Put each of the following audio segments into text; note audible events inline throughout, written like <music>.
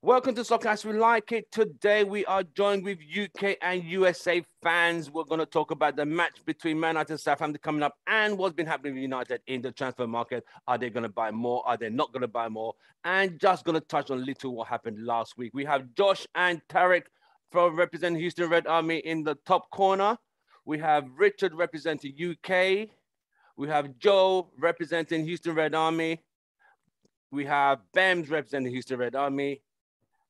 Welcome to Soccer We Like It. Today we are joined with UK and USA fans. We're going to talk about the match between Man United and Southampton coming up and what's been happening with United in the transfer market. Are they going to buy more? Are they not going to buy more? And just going to touch on a little what happened last week. We have Josh and Tarek from representing Houston Red Army in the top corner. We have Richard representing UK. We have Joe representing Houston Red Army. We have Bams representing Houston Red Army.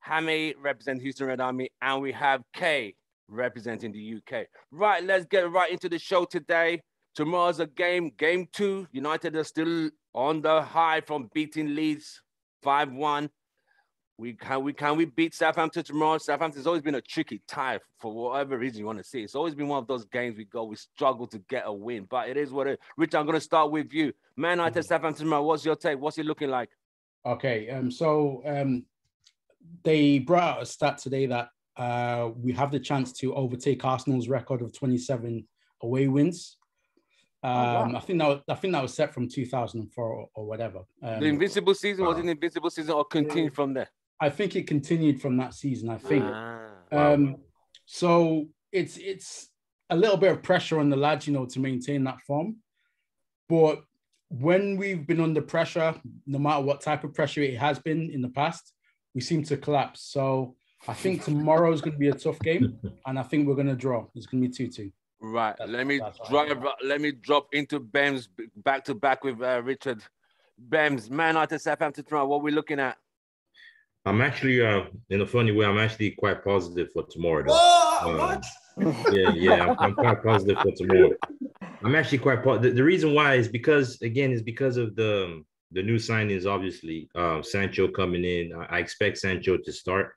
Hammy representing Houston Red Army, and we have Kay representing the UK. Right, let's get right into the show today. Tomorrow's a game, game two. United are still on the high from beating Leeds 5-1. We can we can we beat Southampton tomorrow? Southampton's always been a tricky tie for whatever reason you want to see. It's always been one of those games we go, we struggle to get a win, but it is what it. Rich, I'm going to start with you. Man United, mm-hmm. Southampton tomorrow. What's your take? What's it looking like? Okay, um, so um, they brought out a stat today that uh, we have the chance to overtake Arsenal's record of 27 away wins. Um, oh, wow. Um, I think that was, I think that was set from 2004 or, or whatever. Um, the invincible season wow. was an invincible season or continued from there. I think it continued from that season. I think. Ah, wow. um, so it's it's a little bit of pressure on the lads, you know, to maintain that form. But when we've been under pressure, no matter what type of pressure it has been in the past, we seem to collapse. So I think tomorrow is going to be a tough game, <laughs> and I think we're going to draw. It's going to be two-two. Right. That's, let me drive. Let me drop into Bems back to back with uh, Richard. Bems, Man United, Southampton tomorrow. What are we looking at? I'm actually, uh, in a funny way, I'm actually quite positive for tomorrow. Whoa, um, what? <laughs> yeah, yeah, I'm, I'm, quite positive for tomorrow. I'm actually quite positive. The, the, reason why is because, again, is because of the the new signings, obviously, uh, Sancho coming in. I, I, expect Sancho to start.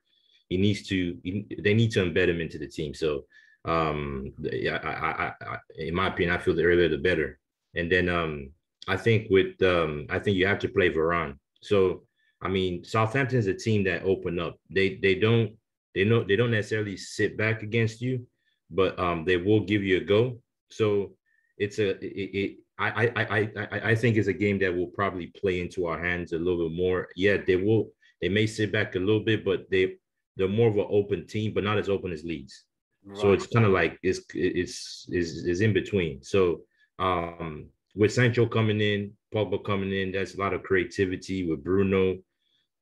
He needs to. He, they need to embed him into the team. So, um, yeah, I, I, in my opinion, I feel the earlier the better. And then, um, I think with, um, I think you have to play Varane. So, I mean, Southampton is a team that open up. They they don't they know they don't necessarily sit back against you, but um, they will give you a go. So it's a it, it I, I I I think it's a game that will probably play into our hands a little bit more. Yeah, they will. They may sit back a little bit, but they they're more of an open team, but not as open as Leeds. Right. So it's kind of like it's it's is is in between. So um with Sancho coming in, Pogba coming in, that's a lot of creativity with Bruno.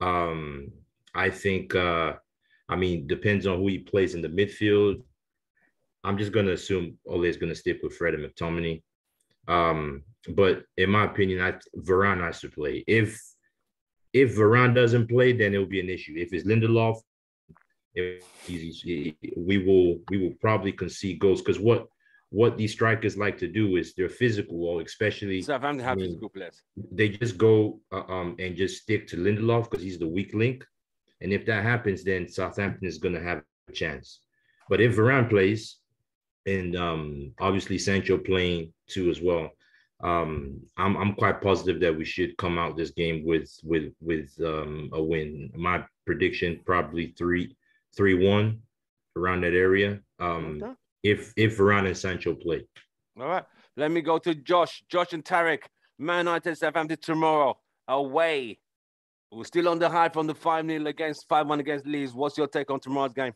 Um, I think uh I mean depends on who he plays in the midfield. I'm just gonna assume Ole is gonna stick with Fred and McTominay. Um, but in my opinion, I Varane has to play. If if Varane doesn't play, then it will be an issue. If it's Lindelof, if we will we will probably concede goals because what what these strikers like to do is they're physical, especially Southampton have I mean, physical players. They just go uh, um and just stick to Lindelof because he's the weak link, and if that happens, then Southampton is going to have a chance. But if Varane plays, and um, obviously Sancho playing too as well. Um, I'm I'm quite positive that we should come out this game with with with um, a win. My prediction probably three three one around that area. Um, okay. If if Varane and Sancho play. All right, let me go to Josh. Josh and Tarek. Man United Southampton tomorrow away. We're still on the high from the 5 0 against 5 1 against Leeds. What's your take on tomorrow's game?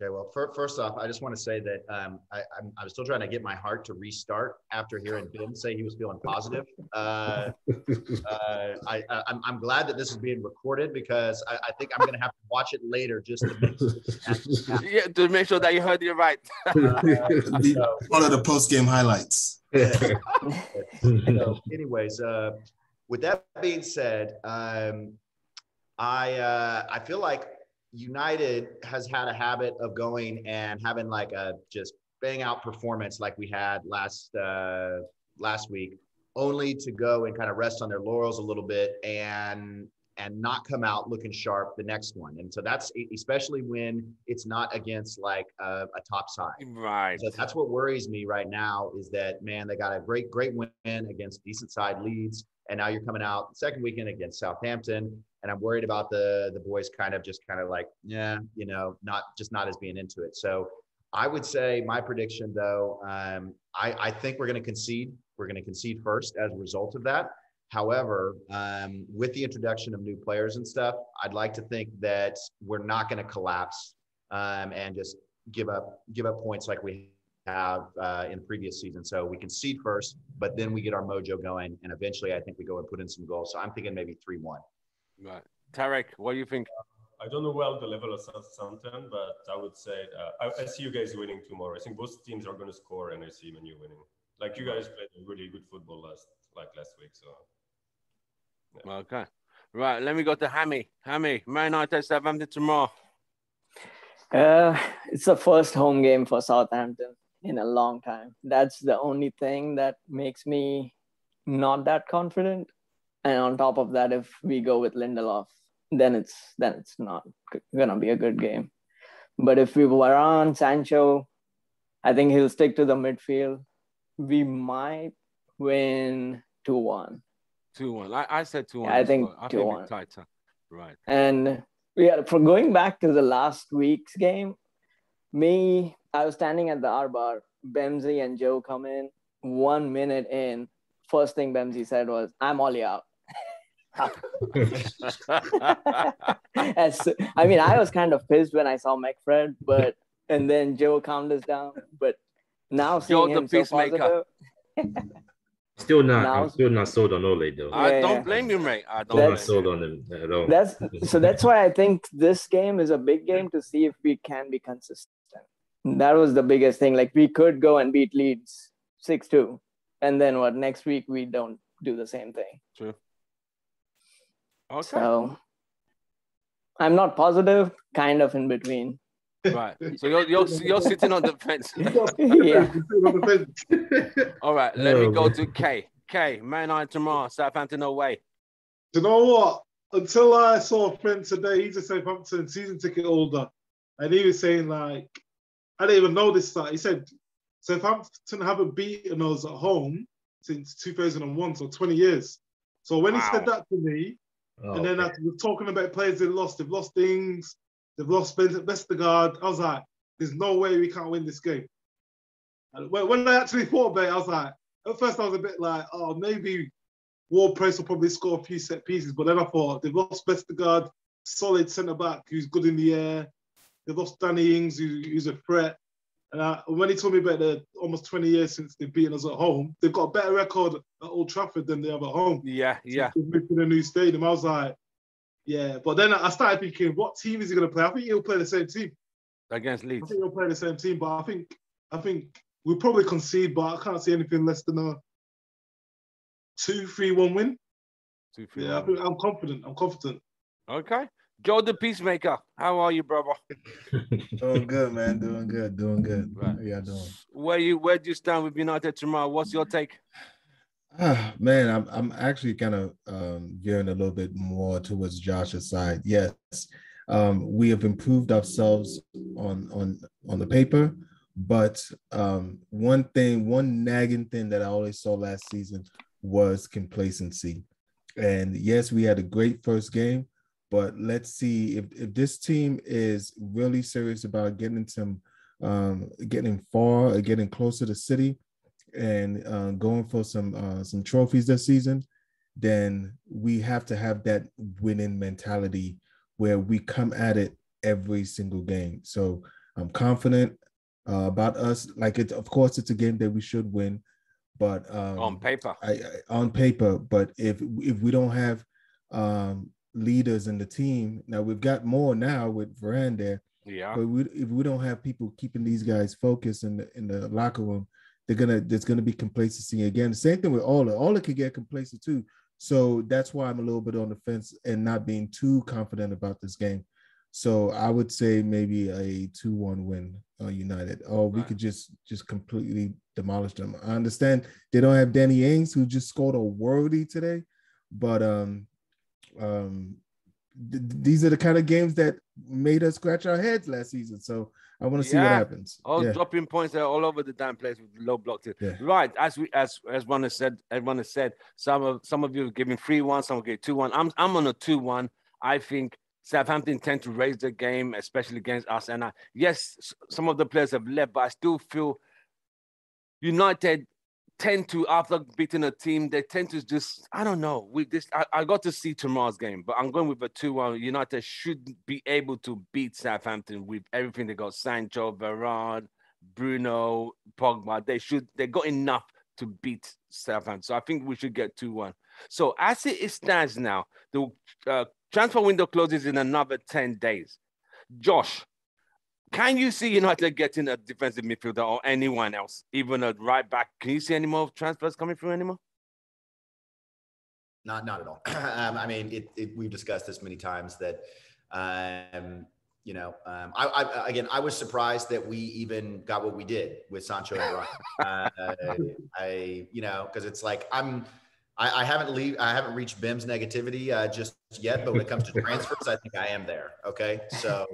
Okay, well, for, first off, I just want to say that um, I, am I'm still trying to get my heart to restart after hearing Ben say he was feeling positive. Uh, uh, I, am I'm glad that this is being recorded because I, I think I'm going to have to watch it later just to make sure, <laughs> yeah, to make sure that you heard it right. <laughs> uh, so, One of the post game highlights. <laughs> so, anyways, uh, with that being said, um, I uh, I feel like United has had a habit of going and having like a just bang out performance like we had last uh, last week, only to go and kind of rest on their laurels a little bit and and not come out looking sharp the next one. And so that's especially when it's not against like a, a top side. Right. So that's what worries me right now is that man, they got a great great win against decent side Leeds, and now you're coming out second weekend against Southampton and I'm worried about the the boys kind of just kind of like yeah you know not just not as being into it. So I would say my prediction though um, I I think we're going to concede. We're going to concede first as a result of that. However, um, with the introduction of new players and stuff, I'd like to think that we're not going to collapse um, and just give up give up points like we have uh, in previous season. So we can seed first, but then we get our mojo going, and eventually, I think we go and put in some goals. So I'm thinking maybe three one. Right, Tarek, what do you think? I don't know well the level of Southampton, but I would say uh, I, I, see you guys winning tomorrow. I think both teams are going to score, and I see Man U winning. Like you guys played really good football last like last week, so. Yeah. Okay, right. Let me go to Hammy. Hammy, Man United Southampton tomorrow. Uh, it's the first home game for Southampton in a long time. That's the only thing that makes me not that confident. And on top of that, if we go with Lindelof, then it's then it's not gonna be a good game. But if we were on Sancho, I think he'll stick to the midfield. We might win two one. Two one. I, I said two one. Yeah, I think well. two one. Tighter. Right. And yeah, for going back to the last week's game, me, I was standing at the R bar. Bemsy and Joe come in. One minute in, first thing Bemsy said was, "I'm Ollie out." <laughs> As, I mean, I was kind of pissed when I saw McFred, but and then Joe calmed us down. But now seeing Joe him the so positive, <laughs> Still not. Now, I'm still not sold on Ole though. I yeah, don't yeah. blame you, mate. I don't. I'm not sold on him at all. That's so. That's why I think this game is a big game to see if we can be consistent. That was the biggest thing. Like we could go and beat Leeds six two, and then what? Next week we don't do the same thing. True. Okay. So I'm not positive. Kind of in between. Right. So you're you're, you're sitting on the fence. <laughs> <laughs> yeah. <laughs> All right. Let me oh, go to K. K. Man United tomorrow. Southampton away. Do you know what? Until I saw a friend today, he's a Southampton season ticket holder, and he was saying like, I didn't even know this. He said Southampton haven't beaten us at home since 2001, so 20 years. So when wow. he said that to me, oh, and then okay. after we're talking about players they lost, they've lost things, They've lost Vestergaard. I was like, there's no way we can't win this game. And when I actually <laughs> thought about it, I was like, at first I was a bit like, oh, maybe Ward Prowse will probably score a few set pieces. But then I thought they've lost Vestergaard, solid centre back who's good in the air. They've lost Danny Ings, who, who's a threat. And uh, I, when he told me about the almost 20 years since they've beaten us at home, they've got a better record at Old Trafford than they have at home. Yeah, yeah. They've to a new stadium. I was like, yeah, but then I started thinking, what team is he going to play? I think he'll play the same team against Leeds. I think he'll play the same team, but I think I think we'll probably concede, but I can't see anything less than a two, three, one win. Two, three, yeah, one. I am confident. I'm confident. Okay. Joe the Peacemaker, how are you, brother? <laughs> doing good, man. Doing good. Doing good. Right. How y'all doing? Where you where do you stand with United tomorrow? What's your take? Ah, <sighs> man, I'm I'm actually kind of um, veering a little bit more towards Josh's side. Yes, um, we have improved ourselves on on on the paper, but um, one thing, one nagging thing that I always saw last season was complacency. And yes, we had a great first game, but let's see if if this team is really serious about getting some um, getting far, getting closer to the City and uh, going for some uh, some trophies this season, then we have to have that winning mentality where we come at it every single game. So I'm confident uh, about us. Like it, of course, it's a game that we should win, but um, on paper, I, I, on paper. But if if we don't have um, leaders in the team, now we've got more now with Varane there. Yeah. But we, if we don't have people keeping these guys focused in the in the locker room, they're gonna there's gonna be complacency again. Same thing with Ola. Ola could get complacent too. So that's why I'm a little bit on the fence and not being too confident about this game. So I would say maybe a two-one win uh, United. Oh, we right. could just just completely demolish them. I understand they don't have Danny Ings who just scored a worthy today, but um, um, th- these are the kind of games that made us scratch our heads last season. So I want to see what happens. All yeah. dropping points there all over the damn place with low blocks. Yeah. Right, as we as as one has said, everyone has said, some of some of you are giving three one, some will give two one. I'm I'm on a two one. I think Southampton tend to raise the game, especially against us. And I, yes, some of the players have left, but I still feel United tend to after beating a team, they tend to just I don't know. We this I, I got to see tomorrow's game, but I'm going with a two-one. United should be able to beat Southampton with everything they got: Sancho, Varane, Bruno, Pogba. They should they got enough to beat Southampton. So I think we should get two-one. So as it stands now, the uh, transfer window closes in another ten days. Josh, can you see United getting a defensive midfielder or anyone else, even a right back? Can you see any more transfers coming through anymore? Not, not at all. <clears throat> um, I mean, it, it, we've discussed this many times that, um, you know, um, I, I, again, I was surprised that we even got what we did with Sancho and Ryan. <laughs> uh, I, you know, because it's like I'm I, I haven't leave, I haven't reached Bim's negativity uh, just yet, but when it comes to transfers, I think I am there. Okay, so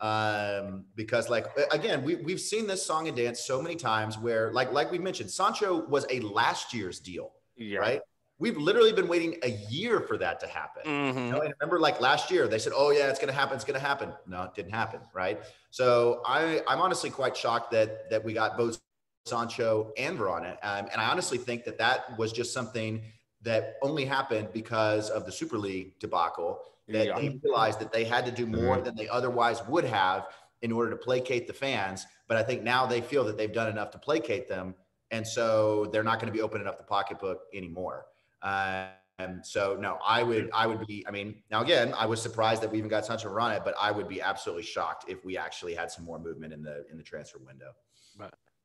um, because like again, we we've seen this song and dance so many times where like like we mentioned, Sancho was a last year's deal, yeah. right? We've literally been waiting a year for that to happen. Mm-hmm. You know, and remember, like last year, they said, "Oh yeah, it's going to happen. It's going to happen." No, it didn't happen, right? So I, I'm honestly quite shocked that that we got both Sancho and Varane, um, and I honestly think that that was just something that only happened because of the Super League debacle. That yeah. they realized that they had to do more mm-hmm. than they otherwise would have in order to placate the fans. But I think now they feel that they've done enough to placate them, and so they're not going to be opening up the pocketbook anymore. Um, so no, I would, I would be. I mean, now again, I was surprised that we even got Sancho run it, but I would be absolutely shocked if we actually had some more movement in the in the transfer window.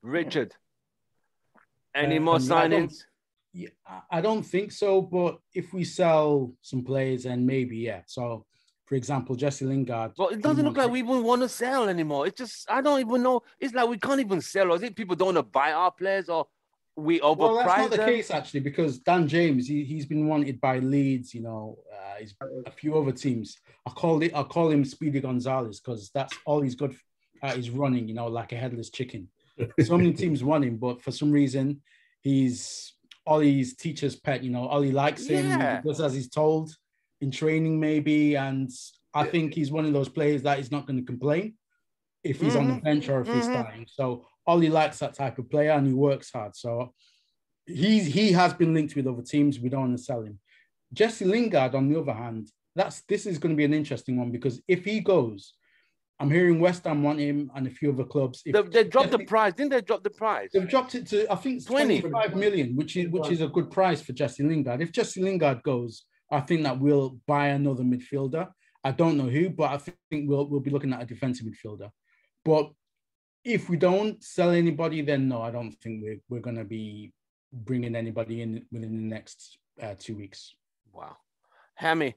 Richard, any more signings? Yeah, I don't think so. But if we sell some players, and maybe yeah. So, for example, Jesse Lingard. Well, it doesn't look like we even want to sell anymore. It's just I don't even know. It's like we can't even sell. Or is it people don't want to buy our players, or we overprice well, that's not the them? case actually, because Dan James he he's been wanted by Leeds. You know, uh, he's a few other teams. I call it I call him Speedy Gonzalez because that's all he's good at is running. You know, like a headless chicken. so many <laughs> teams want him, but for some reason he's Ollie's teacher's pet. You know, Ollie likes him, yeah. does as he's told in training, maybe. And I think he's one of those players that is not going to complain if he's mm-hmm. on the mm-hmm. bench or if mm-hmm. he's starting. So Ollie likes that type of player and he works hard. So he's he has been linked with other teams. We don't want to sell him. Jesse Lingard, on the other hand, that's this is going to be an interesting one because if he goes, I'm hearing West Ham want him and a few other clubs. If, they, they dropped the price, didn't they? Drop the price. They've dropped it to I think 20. 25 million, which is which is a good price for Jesse Lingard. If Jesse Lingard goes, I think that we'll buy another midfielder. I don't know who, but I think we'll we'll be looking at a defensive midfielder. But if we don't sell anybody, then no, I don't think we're we're gonna be bringing anybody in within the next uh, two weeks. Wow, Hammy.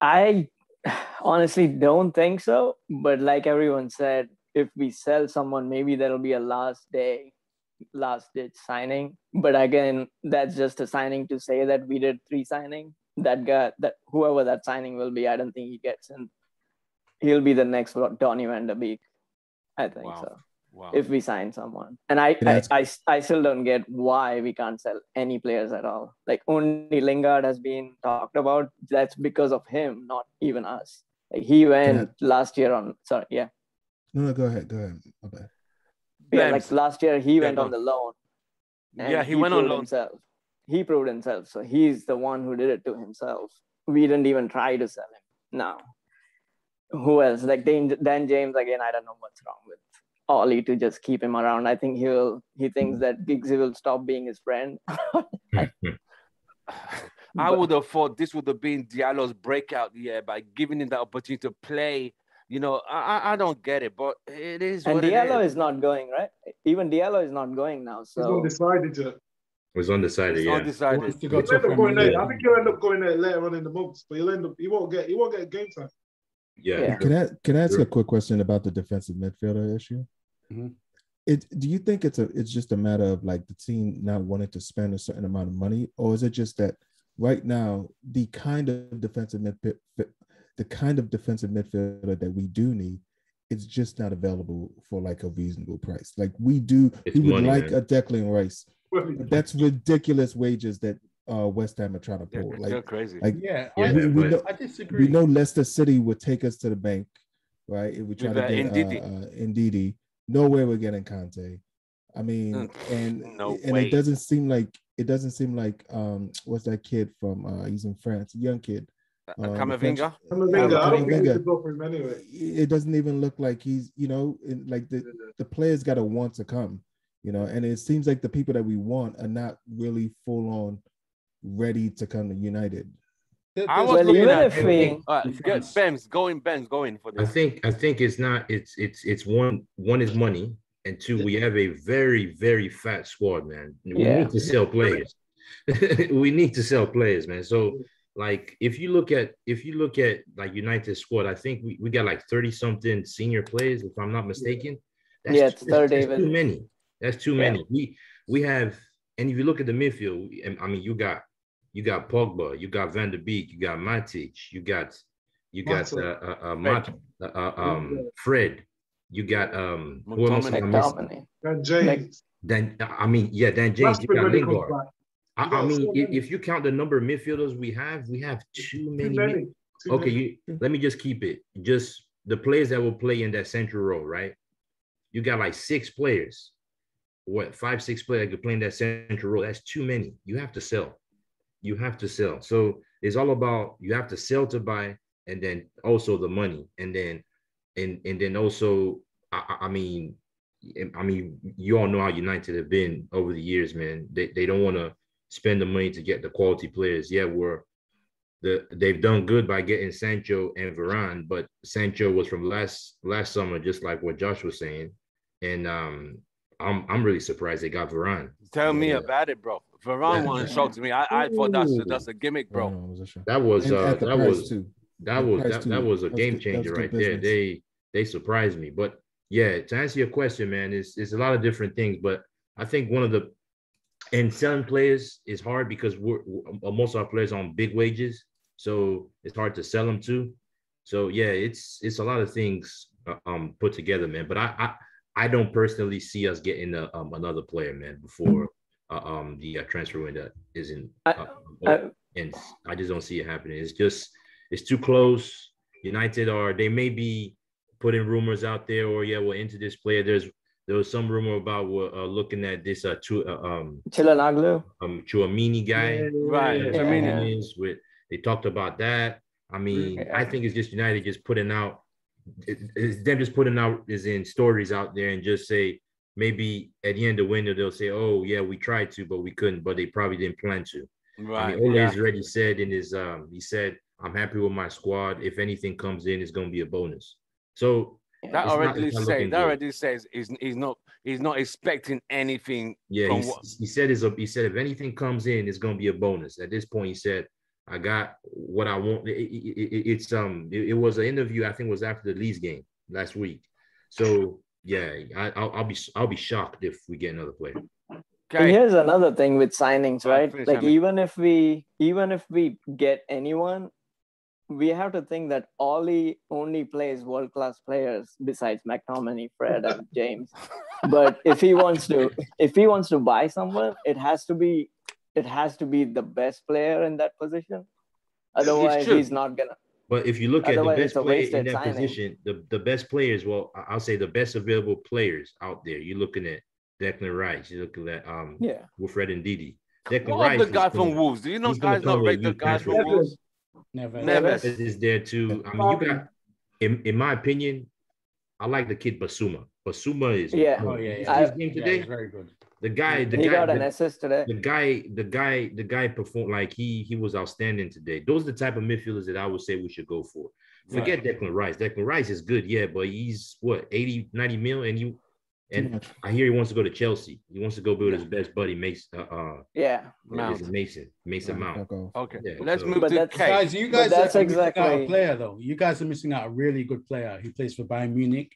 I <sighs> honestly don't think so. But like everyone said, if we sell someone, maybe that'll be a last day, last ditch signing. But again, that's just a signing to say that we did three signing. That guy, that whoever that signing will be, I don't think he gets in. He'll be the next Donny van de Beek. I think wow. so. Wow. If we sign someone, and I, I, I, I, still don't get why we can't sell any players at all. Like only Lingard has been talked about. That's because of him, not even us. Like he went yeah. last year on. Sorry, yeah. No, no, go ahead, go ahead. Okay. Yeah, like last year he went on the loan. Yeah, he, he went on loan. Himself. He proved himself, so he's the one who did it to himself. We didn't even try to sell him. No. Who else? Like Dan, Dan James again. I don't know what's wrong with Ollie to just keep him around. I think he'll he thinks mm. that Giggsy will stop being his friend. <laughs> I would have thought this would have been Diallo's breakout year by giving him the opportunity to play. You know, I, I don't get it, but it is. And Diallo is. is. not going right. Even Diallo is not going now. So he's undecided yet. It was undecided. It's yeah, undecided. He end up going there. I think he'll end up going there later on in the month, but he'll end up. He won't get. He won't get a game time. Yeah. yeah. Can I can I ask a quick question about the defensive midfielder issue? Mm-hmm. It do you think it's a it's just a matter of like the team not wanting to spend a certain amount of money, or is it just that right now the kind of defensive midfield the kind of defensive midfielder that we do need it's just not available for like a reasonable price. Like we do, it's we would money, like man. a Declan Rice. That's ridiculous wages that uh, West Ham are trying to pull. like, you're crazy. Like, yeah, yeah I, we know, I disagree. We know Leicester City would take us to the bank, right? If we try With, to get uh, uh, Ndidi. Nowhere we're getting Kante. I mean, Mm, and no and way. it doesn't seem like it doesn't seem like um what's that kid from uh he's in France, young kid. Uh, uh, the Camavinga. Camavinga, I don't think Camavinga. we could go for him anyway. It doesn't even look like he's you know in- like the the players got to want to come, you know, and it seems like the people that we want are not really full on ready to come to United. I was Well, looking at if we- uh, get Benz going, Benz going for this. I think I think it's not it's it's it's one one is money and two we have a very very fat squad man. We Yeah. need to sell players. <laughs> we need to sell players, man. So like if you look at if you look at like United squad, I think we, we got like 30 something senior players, if I'm not mistaken. Yeah, it's too- third, that's David. too many. That's too Yeah. many. We we have and if you look at the midfield, and I mean you got you got Pogba, you got Van der Beek, you got Matic, you got you got uh, Matip. uh, uh, Mat- uh, uh, um, Fred, you got um, who I? McTominay. And James. Dan, I mean, yeah, Dan James, you got when he comes Lingard. I, I mean, so if, if you count the number of midfielders we have, we have too Too many. many. mid- Too Okay, many. you let me just keep it. Just the players that will play in that central role, right? You got like six players. What five, six players that could play in that central role? That's too many. You have to sell. You have to sell. So it's all about you have to sell to buy, and then also the money, and then and and then also I, I mean I mean you all know how United have been over the years, man. They they don't want to spend the money to get the quality players. Yeah, we're the they've done good by getting Sancho and Varane, but Sancho was from last last summer, just like what Josh was saying. And um I'm I'm really surprised they got Varane. Tell me Yeah. about it, bro. Varane Yeah. one shocked me. I, I thought that's a, that's a gimmick, bro. No, was a. That was uh that was too. that The was that, too. that was a That was game changer was right good there. They they surprised me. But yeah, to answer your question, man, it's it's a lot of different things. But I think one of the and selling players is hard because we're, we're- most of our players are on big wages, so it's hard to sell them to. So yeah, it's it's a lot of things uh, um put together, man. But I I, I don't personally see us getting a, um, another player, man, before uh, um the uh, transfer window isn't uh, I- and I just don't see it happening. It's just it's too close. United are they may be putting rumors out there, or yeah, we're into this player. There's there was some rumor about we're uh, looking at this uh, two, uh um Chilanaglu. um Tchouameni guy. Right, Yeah, Tchouameni. Tchouameni with they talked about that. I mean, Yeah. I think it's just United just putting out it- it's them just putting out is in stories out there and just say maybe at the end of the window they'll say, oh yeah, we tried to, but we couldn't, but they probably didn't plan to. I Right. mean, Ole yeah. already said in his um, he said, I'm happy with my squad. If anything comes in, it's gonna be a bonus. So That already not says that already says he's, he's not he's not expecting anything. yeah, From he, what- he said is a he said if anything comes in, it's gonna be a bonus. At this point, he said, I got what I want. It- it- it- it's um it, it was an interview, I think it was after the Leeds game last week. So yeah, I, I'll, I'll be I'll be shocked if we get another player. And Okay. here's another thing with signings, Right, right? finish, Like Hamid. even if we even if we get anyone, we have to think that Ollie only plays world class players besides McTominay, Fred, and <laughs> James. But if he wants to if he wants to buy someone, it has to be it has to be the best player in that position. Otherwise, he's not gonna. But if you look at the best player in that signing. position, the, the best players, well, I- I'll say the best available players out there. You're looking at Declan Rice. You're looking at um Yeah. Wilfred Ndidi. Declan What Rice the guy from Wolves? Do you know guys not come rate the guys from transfer. Wolves? Never. Never. Neves. is is there too. I mean, you got in, in my opinion, I like the kid Bissouma. Bissouma is Yeah. Oh yeah, His yeah. game yeah, today. he's very good. The guy, the He guy, got an the, assist today. the guy, the guy, the guy performed like he he was outstanding today. Those are the type of midfielders that I would say we should go for. Forget Declan Rice. Declan Rice is good, yeah, but he's what 80, 90 mil, and you and. I hear he wants to go to Chelsea. He wants to go be with his best buddy Mason. Uh, uh Yeah. Mount. Mason, Mason Yeah, Mount. Okay. Yeah, Let's so- move But to that's- Guys, you guys that's are missing out exactly- a player though. You guys are missing out a really good player who plays for Bayern Munich.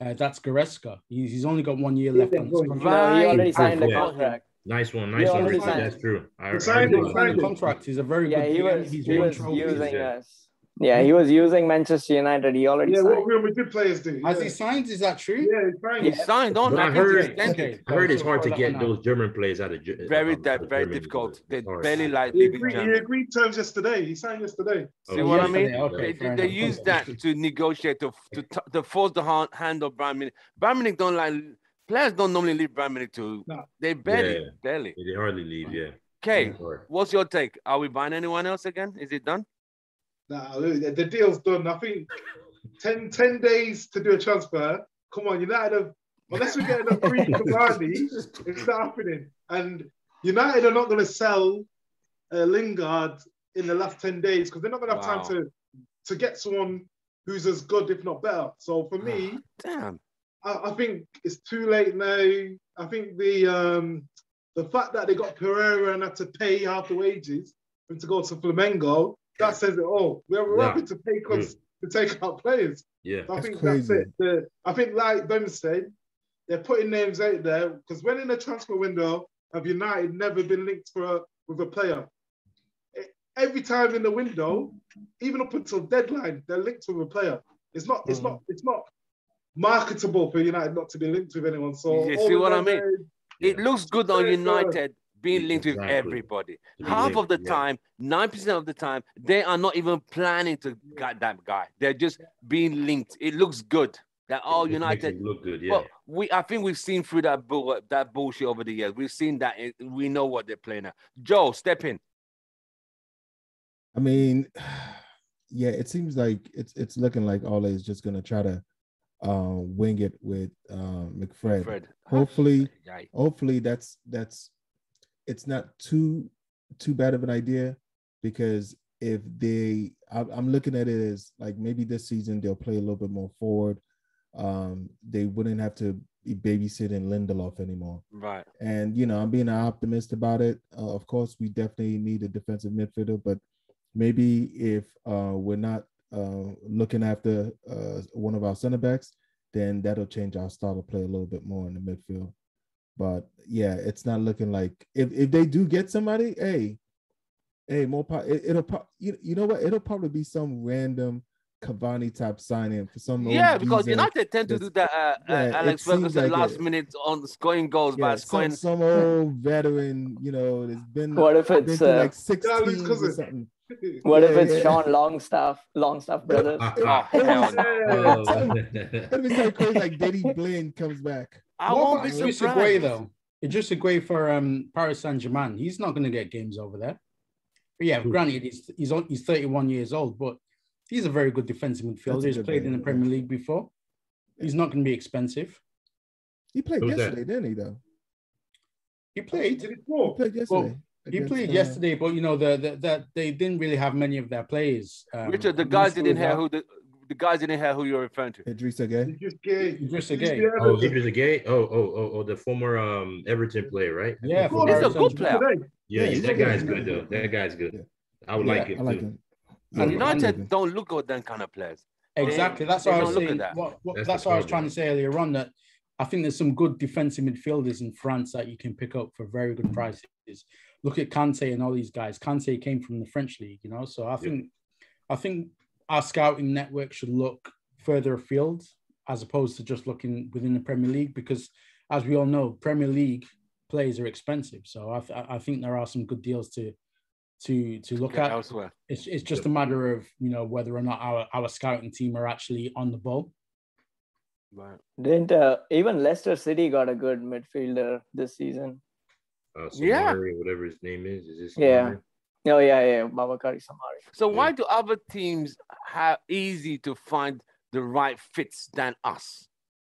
Uh, that's Goretzka. He's, he's only got one year left on his contract. No, he already signed the contract. Nice one, nice one. already Richard. signed That's true. I, I signed agree signed the contract. He's a very Yeah, good he player. was He's he won was using us. Yeah, he was using Manchester United. He already Yeah, what signed. Real Madrid players do. Has he signed? Is that true? Yeah, he's fine. He signed on. But I I, heard- extended. Okay. I heard it's hard to get those German players out of Ge- Very um, that out of very Germany. difficult. They It's hard. barely like He leaving agreed, he agreed terms yesterday. He signed yesterday. See Oh, what I mean? Okay, they fair they enough. use that to negotiate to to, t- to force the hand, hand of Bayern Munich. Bayern Munich don't like Players don't normally leave Bayern Munich to. No. They barely, Yeah. barely. They hardly leave. Yeah. Okay, what's your take? Are we buying anyone else again? Is it done? Nah, the, the deal's done. I think 10, 10 days to do a transfer. Come on, United have, unless we get an free Cavani, it's not happening. And United are not going to sell uh, Lingard in the last 10 days because they're not going to have Wow. time to, to get someone who's as good, if not better. So for me, Damn. I, I think it's too late now. I think the um, the fact that they got Pereira and had to pay half the wages for him to go to Flamengo, that says it all. We're, we're Yeah. happy to pay cuts mm. to take out players. Yeah. So I think crazy. that's it. The, I think, like Ben said, they're putting names out there because when in the transfer window, have United never been linked for a, with a player? Every time in the window, even up until deadline, they're linked with a player. It's not. It's mm. not. It's not marketable for United not to be linked with anyone. So You all see what I mean? names- It looks good on United being linked with everybody. To be Half of the yeah. time, 9% of the time, they are not even planning to get that guy. They're just being linked. It looks good. That all It makes United it look good. Yeah. Well, we I think we've seen through that bull that bullshit over the years. We've seen that. it- We know what they're playing at. Joe, step in. I mean, <sighs> yeah, it seems like it's it's looking like Ole is just gonna try to uh, wing it with uh, McFred. Fred. Hopefully, hopefully that's that's it's not too too bad of an idea because if they I, i'm looking at it as like maybe this season they'll play a little bit more forward. Um they wouldn't have to be babysitting lindelof anymore. Right. and you know i'm being an optimist about it. Uh, of course we definitely need a defensive midfielder but maybe if uh we're not uh looking after uh one of our center backs then that'll change our style of play a little bit more in the midfield but yeah, it's not looking like if, if they do get somebody, hey, hey, more po- it, it'll pro- you, you know what? It'll probably be some random Cavani type signing for some Yeah, old because geezer. United tend to do that. Uh, uh, yeah, it Alex seems Ferguson like last it. minute on scoring goals by yeah, some, scoring. some old veteran, you know, there's been What if been it's through uh, like six Yeah, or something. What if it's yeah. Sean Longstaff, Longstaff brothers? <laughs> Oh, hell no. It'll be so crazy like Daddy Blaine comes back. I what won't about be Idris surprised. Gueye, though? Idris Gueye for um, Paris Saint Germain. He's not going to get games over there. But yeah, granted, he's he's on, he's 31 years old, but he's a very good defensive midfielder. He's good played in the Premier. League before. He's not going to be expensive. He played Who's that? yesterday, didn't he? Though He played. Did he fall? played yesterday. He played uh, yesterday, but you know the, the that they didn't really have many of their players. Um, Richard, the guys didn't was hear who the the guys didn't hear who you're referring to. Idrissa Gueye. It's gay. Idris It's just Gueye. gay. Oh, Idris Gay. Oh, oh, oh, oh, the former um Everton player, right? Yeah, Good. for He's a good Saint-Germain. player. Today. Yeah, Yeah, he's that guy's good though. That guy's good. Yeah. I would Yeah, like it I like too. him. And United like don't look at them kind of players. Exactly. That's they what I was saying. that. What, what, That's that's the what I was trying to say earlier on. That I think there's some good defensive midfielders in France that you can pick up for very good prices. Look at Kante and all these guys. Kante came from the French league, you know. So I think, I think our scouting network should look further afield as opposed to just looking within the Premier League because, as we all know, Premier League players are expensive. So I, th- I think there are some good deals to to to look Get at. elsewhere. It's, it's just a matter of you know whether or not our, our scouting team are actually on the ball. Right. Didn't uh, even Leicester City got a good midfielder this season? Uh, Yeah. Samari, whatever his name is. Is this Yeah. Oh yeah, yeah, Babakari Samari. So why do other teams have easy to find the right fits than us?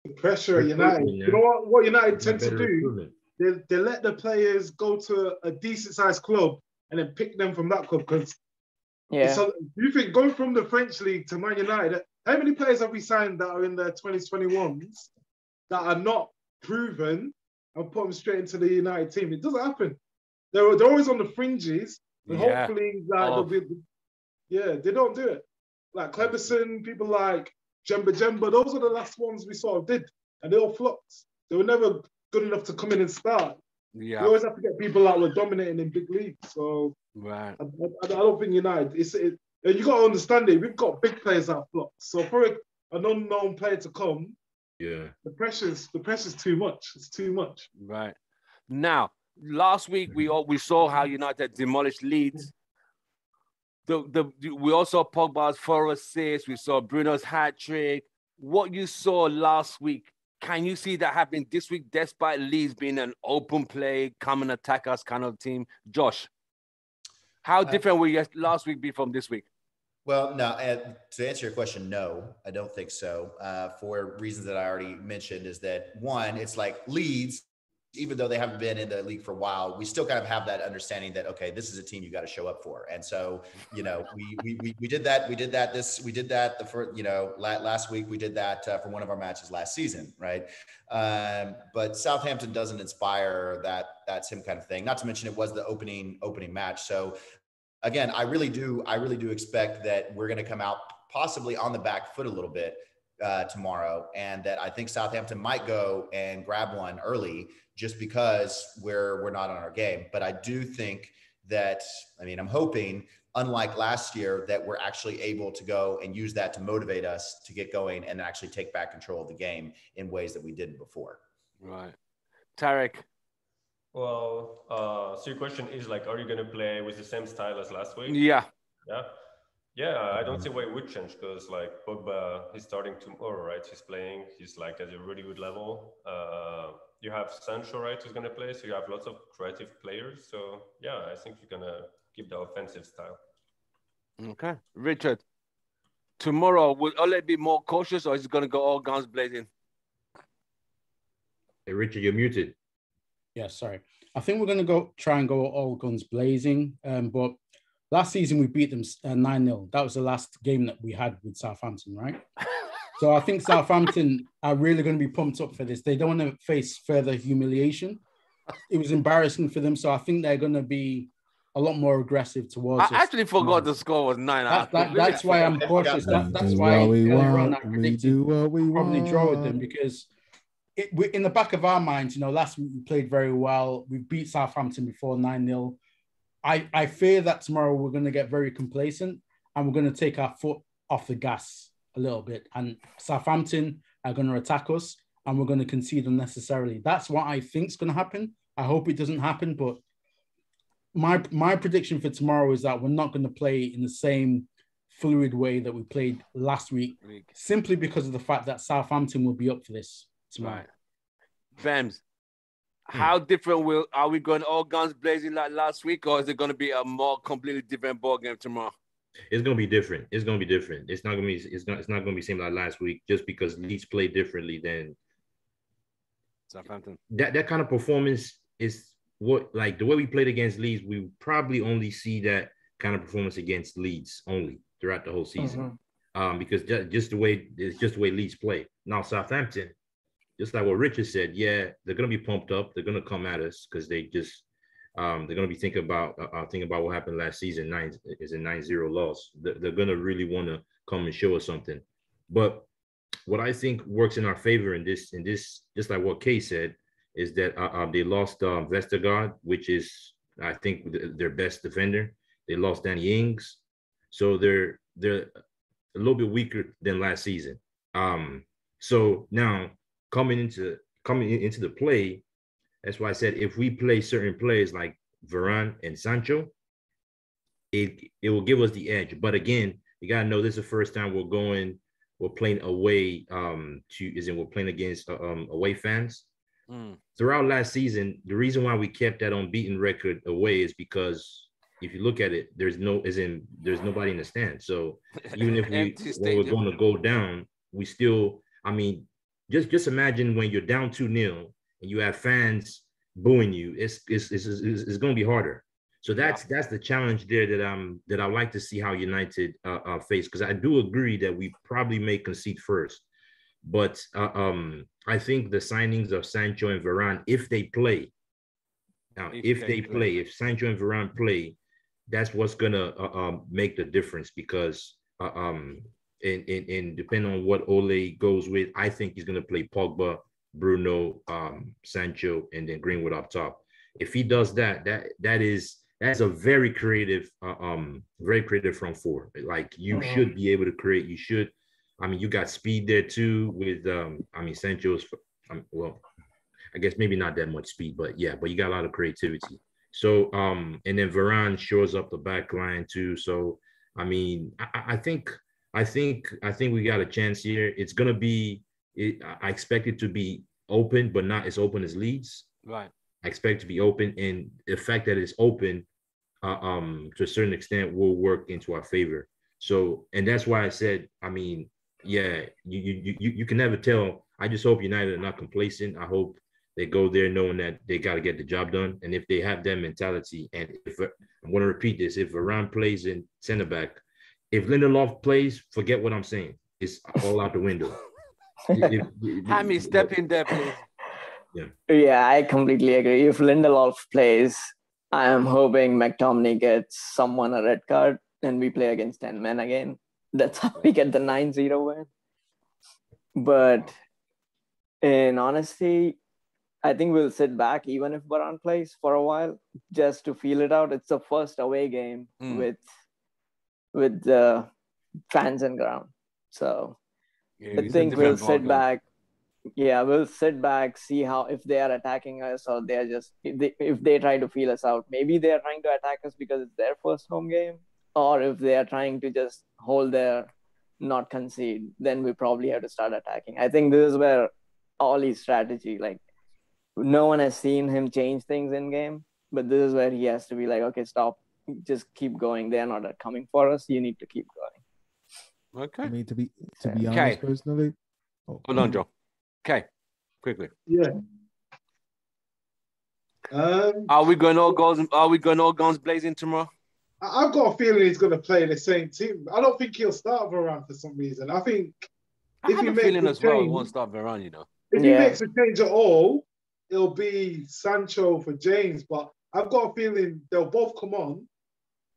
The pressure at United. yeah. You know what, what United tend to do? They, they let the players go to a decent sized club and then pick them from that club. Because Yeah, so you think going from the French league to Man United, how many players have we signed that are in their 2021s that are not proven and put them straight into the United team? It doesn't happen. They're, they're always on the fringes. And Yeah. hopefully, like, they'll oh. be, yeah, they don't do it. Like Cleberson, people like Djemba Djemba, those are the last ones we sort of did. And they all flopped. They were never good enough to come in and start. You Yeah. always have to get people that were dominating in big leagues. So Right. I, I, I don't think United. It's it, you got to understand it. We've got big players that flop. So for a, an unknown player to come, Yeah. the pressure's the pressure's too much. It's too much. Right. Now, last week we all we saw how United demolished Leeds. The, the we also saw Pogba's four assists. We saw Bruno's hat trick. What you saw last week can you see that happening this week, despite Leeds being an open play, come and attack us kind of team? Josh, how uh, different uh, will you last week be from this week? Well, no. to answer your question, no, I don't think so. Uh, for reasons that I already mentioned, is that one, it's like Leeds even though they haven't been in the league for a while, we still kind of have that understanding that okay, this is a team you got to show up for. And so, you know, we we we, we did that. We did that. This we did that the first, you know, last week we did that uh, for one of our matches last season, right? Um, but Southampton doesn't inspire that that same kind of thing. Not to mention it was the opening opening match. So again, I really do I really do expect that we're going to come out possibly on the back foot a little bit uh, tomorrow, and that I think Southampton might go and grab one early just because we're we're not on our game. But I do think that I mean I'm hoping, unlike last year, that we're actually able to go and use that to motivate us to get going and actually take back control of the game in ways that we didn't before. Right, Tarek. Well, uh, so your question is like, are you going to play with the same style as last week? Yeah. Yeah. Yeah, I don't see why it would change because like Pogba, he's starting tomorrow, right? He's playing. He's like at a really good level. Uh, you have Sancho, right, who's going to play. So you have lots of creative players. So yeah, I think you're going to keep the offensive style. Okay, Richard. Tomorrow, will Ole be more cautious, or is he going to go all guns blazing? Hey, Richard, you're muted. Yeah, sorry. I think we're going to go try and go all guns blazing, um, but Last season we beat them uh, nine 0 That was the last game that we had with Southampton, right? <laughs> so I think Southampton are really going to be pumped up for this. They don't want to face further humiliation. It was embarrassing for them, so I think they're going to be a lot more aggressive towards. I us. actually forgot the score was nine. That, that, that's why I'm cautious. That, that's why we want. I we do what we probably draw with them because it, we, in the back of our minds, you know, last week we played very well. We beat Southampton before nine 0 I, I fear that tomorrow we're going to get very complacent and we're going to take our foot off the gas a little bit. And Southampton are going to attack us and we're going to concede unnecessarily. That's what I think is going to happen. I hope it doesn't happen, but my my prediction for tomorrow is that we're not going to play in the same fluid way that we played last week, week. simply because of the fact that Southampton will be up for this tomorrow. Right. Bams, Hmm. How different will are we going all guns blazing like last week, or is it going to be a more completely different ball game tomorrow? It's going to be different. It's going to be different. It's not going to be. It's not. It's not going to be same like last week, just because Leeds play differently than Southampton. That that kind of performance is what like the way we played against Leeds. We probably only see that kind of performance against Leeds only throughout the whole season. Mm-hmm. Um, because just, just the way it's just the way Leeds play. Now Southampton, just like what Richard said, yeah, they're gonna be pumped up. They're gonna come at us because they just um, they're gonna be thinking about uh, uh, thinking about what happened last season. Nine is a 9-0 loss. They're, they're gonna really want to come and show us something. But what I think works in our favor in this in this just like what Kay said is that uh, uh they lost uh, Vestergaard, which is I think their best defender. They lost Danny Ings, so they're they're a little bit weaker than last season. Um, so now coming into coming into the play, that's why I said if we play certain players like Varane and Sancho, it it will give us the edge. But again, you gotta know this is the first time we're going, we're playing away um to is in we're playing against uh, um away fans. Mm. Throughout last season, the reason why we kept that unbeaten record away is because if you look at it, there's no is in there's nobody in the stand. So <laughs> even if we we're going to go down, we still, I mean, just just imagine when you're down 2 nil and you have fans booing you, it's it's, it's, it's, it's going to be harder. So that's that's the challenge there that I'm that I like to see how United uh, uh, face because I do agree that we probably may concede first, but uh, um, I think the signings of Sancho and Varane, if they play, now if, if they, play, play, if Sancho and Varane play, that's what's gonna uh, um, make the difference because uh, um, and, and, and depending on what Ole goes with, I think he's going to play Pogba, Bruno, um, Sancho, and then Greenwood up top. If he does that, that that is that's a very creative, uh, um, very creative front four. Like you mm-hmm. should be able to create. You should. I mean, you got speed there too. With um, I mean, Sancho's. Um, well, I guess maybe not that much speed, but yeah, but you got a lot of creativity. So um, and then Varane shows up the back line too. So I mean, I, I think I think I think we got a chance here. It's gonna be it, I expect it to be open, but not as open as Leeds. Right. I expect to be open, and the fact that it's open, uh, um, to a certain extent, will work into our favor. So, and that's why I said, I mean, yeah, you you you you can never tell. I just hope United are not complacent. I hope they go there knowing that they got to get the job done. And if they have that mentality, and if I'm going to repeat this, if Varane plays in center back, if Lindelof plays, forget what I'm saying. It's all out the window. <laughs> Hammy, step in there, please. Yeah. Yeah, I completely agree. If Lindelof plays, I am hoping McTominay gets someone a red card and we play against 10 men again. That's how we get the 9 0 win. But in honesty, I think we'll sit back even if Varane plays for a while just to feel it out. It's the first away game Mm. with with the fans and ground. So Yeah, I think we'll sit back. Yeah, we'll sit back, see how if they are attacking us or they're just if they, if they try to feel us out. Maybe they are trying to attack us because it's their first home game, or if they are trying to just hold their not concede, then we probably have to start attacking. I think this is where Ole's strategy, like no one has seen him change things in game, but this is where he has to be like, okay, stop, just keep going. They're not coming for us. You need to keep going. Okay. I mean, to be to be Okay. honest, personally, oh, Hold on, Joe. Okay. Quickly. Yeah. Um, Are we going all guns? Are we going all guns blazing tomorrow? I- I've got a feeling he's going to play the same team. I don't think he'll start Varane for some reason. I think I If have he a makes feeling a as well. He won't start Varane, you know. if Yeah. he makes a change at all, it'll be Sancho for James. But I've got a feeling they'll both come on,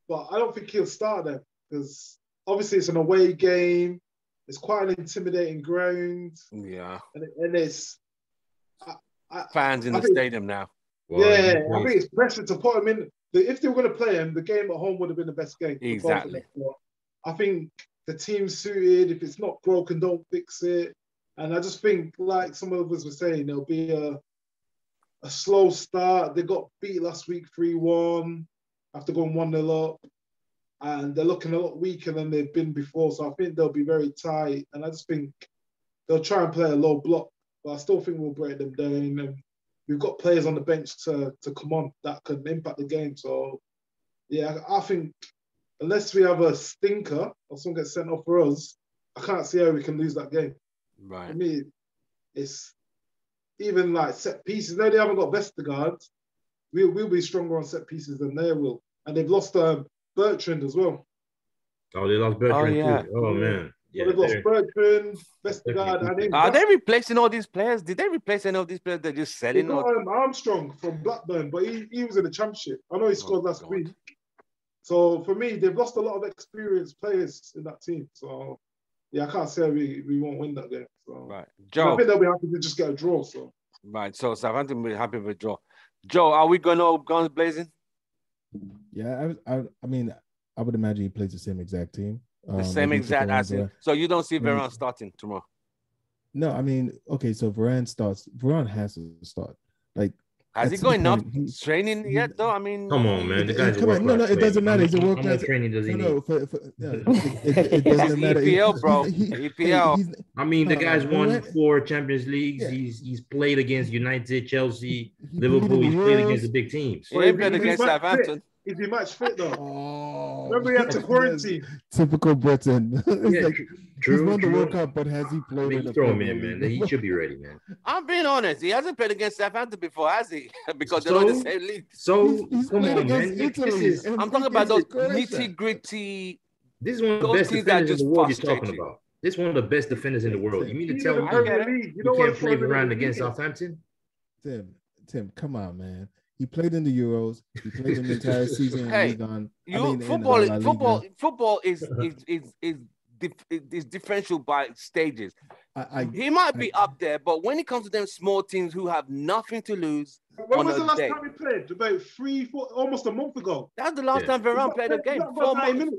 but I don't think he'll start them because obviously it's an away game. It's quite an intimidating ground, Yeah. and, and it's I, I, Fans in I the think- stadium now. Well, yeah, I think it's pressure to put him in. The, if they were going to play him, the game at home would have been the best game. for both of Exactly. I think the team's suited. If it's not broken, don't fix it. And I just think, like some of us were saying, there'll be a a slow start. They got beat last week 3 1 after going 1 0 up. And they're looking a lot weaker than they've been before. So I think they'll be very tight. And I just think they'll try and play a low block. But I still think we'll break them down. And we've got players on the bench to, to come on that can impact the game. So, yeah, I think unless we have a stinker or someone gets sent off for us, I can't see how we can lose that game. Right. me, it's even like set pieces. No, they haven't got Vestergaard. We'll, we'll be stronger on set pieces than they will. And they've lost um, Bertrand as well. Oh, they lost Bertrand yeah. too. Oh man. Yeah. they've lost they're- Bertrand, Vestergaard, and him. Are they replacing all these players? Did they replace any of these players? They're just They selling. got Or... um, Armstrong from Blackburn, but he, he was in the championship. I know he scored last God. week. So for me, they've lost a lot of experienced players in that team. So yeah, I can't say we, we won't win that game. So Right. I think they'll be happy to just get a draw. So Right. So Southampton will be happy with a draw. Joe, are we going to guns blazing? Yeah, I, I I mean, I would imagine he plays the same exact team. The um, same exact Varane- as in. So you don't see Varane starting tomorrow. No, I mean, okay, so Varane starts. Varane has to start. Like, Has At he some got enough point, training yet? Though I mean, Come on, man. The It- guy's come on, no, no, it doesn't matter. He's a world class. training does he No, need? no, for, for, no, it, it, it <laughs> doesn't matter. EPL, bro. he- EPL. he's- I mean, the guy's won Varane- four Champions Leagues. Yeah. He's he's played against United, Chelsea, he Liverpool. He's played against the big teams. Well, he ain't played He's against match Southampton. is he match fit though? Oh, Remember he had to <laughs> quarantine. Typical Britain. <laughs> Yeah, like, tr- he's true. won the World. Cup, but has he played in the? Throw him in, man. He should be <laughs> ready, man. I'm being honest. He hasn't played against Southampton before, has he? <laughs> because they're So? in the same league. So He's- he's come on, man. This Italy is I'm talking about those Croatia. nitty gritty. this is one of the best defenders in the world you're talking you. about. This is one of the best defenders in the world. You mean to tell me the I get Premier it. League. You you can't play throw him around against. Southampton? Tim, Tim, come on, man. He played in the Euros. He played in the entire <laughs> season Hey, Ligue 1. I You mean, football, La Liga. football, football is is is is, dif- is differential by stages. I, I, He might be up there, but when it comes to them small teams who have nothing to lose, When on was a the last day. time we played? About three, four, almost a month ago. that's the last Yeah. time Varane played a game. He's not Four 90 minutes.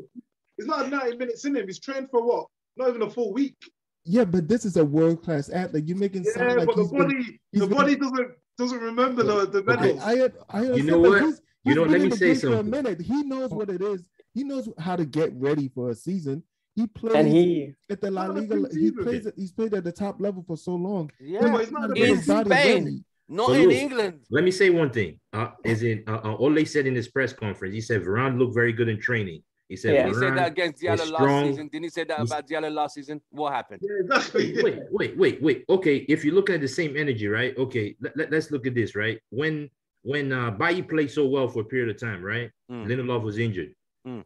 It's not 90 minutes in him. He's trained for what? Not even a full week. yeah, but this is a world class athlete. You're making it sound Yeah, like but the he's been- body, he's the been- body doesn't doesn't remember the, the I, medals. I, I understand, know what? he's- You he's know, been let me say game for a something. minute. He knows what it is. He knows how to get ready for a season. He plays and he at the La Liga. He season. plays. He's played at the top level for so long. Yeah, but Yeah, it's not in Spain, ready. not So in look, England. Let me say one thing. Uh, is it uh, uh, Ole said in his press conference? He said Varane looked very good in training. He said Yeah. He said that against is Diallo last strong. season. Didn't he say that He's- about Diallo last season? What happened? Yeah, exactly. wait, wait, wait, wait. Okay, if you look at the same energy, right? Okay, let, let, us look at this, right? When when uh Bailly played so well for a period of time, right? Mm. Lindelof was injured. Mm.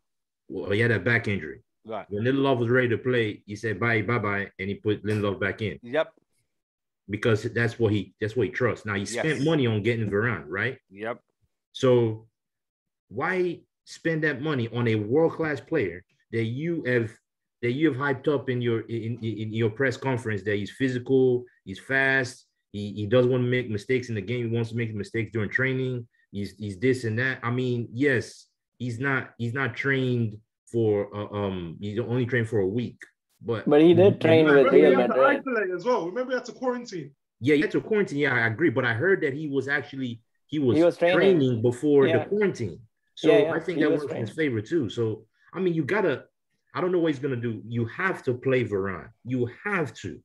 Well, he had a back injury. Right. When Lindelof was ready to play, he said bye, bye, bye, and he put Lindelof back in Yep. because that's what he that's what he trusts. Now he spent Yes. money on getting Varane, right? Yep. So why spend that money on a world-class player that you have that you have hyped up in your in, in, in your press conference that he's physical, he's fast, he, he doesn't want to make mistakes in the game, he wants to make mistakes during training, he's he's this and that. I mean, yes, he's not he's not trained for uh, um he's only trained for a week, but but he did train with Remember, he Real had to isolate as well. Remember, he had to quarantine. yeah, he had to quarantine. Yeah, I agree, but I heard that he was actually he was, He was training. training before Yeah. the quarantine. So Yeah, yeah, I think he that was works in his training. favor too. So I mean, you gotta. I don't know what he's gonna do. You have to play Varane. You have to.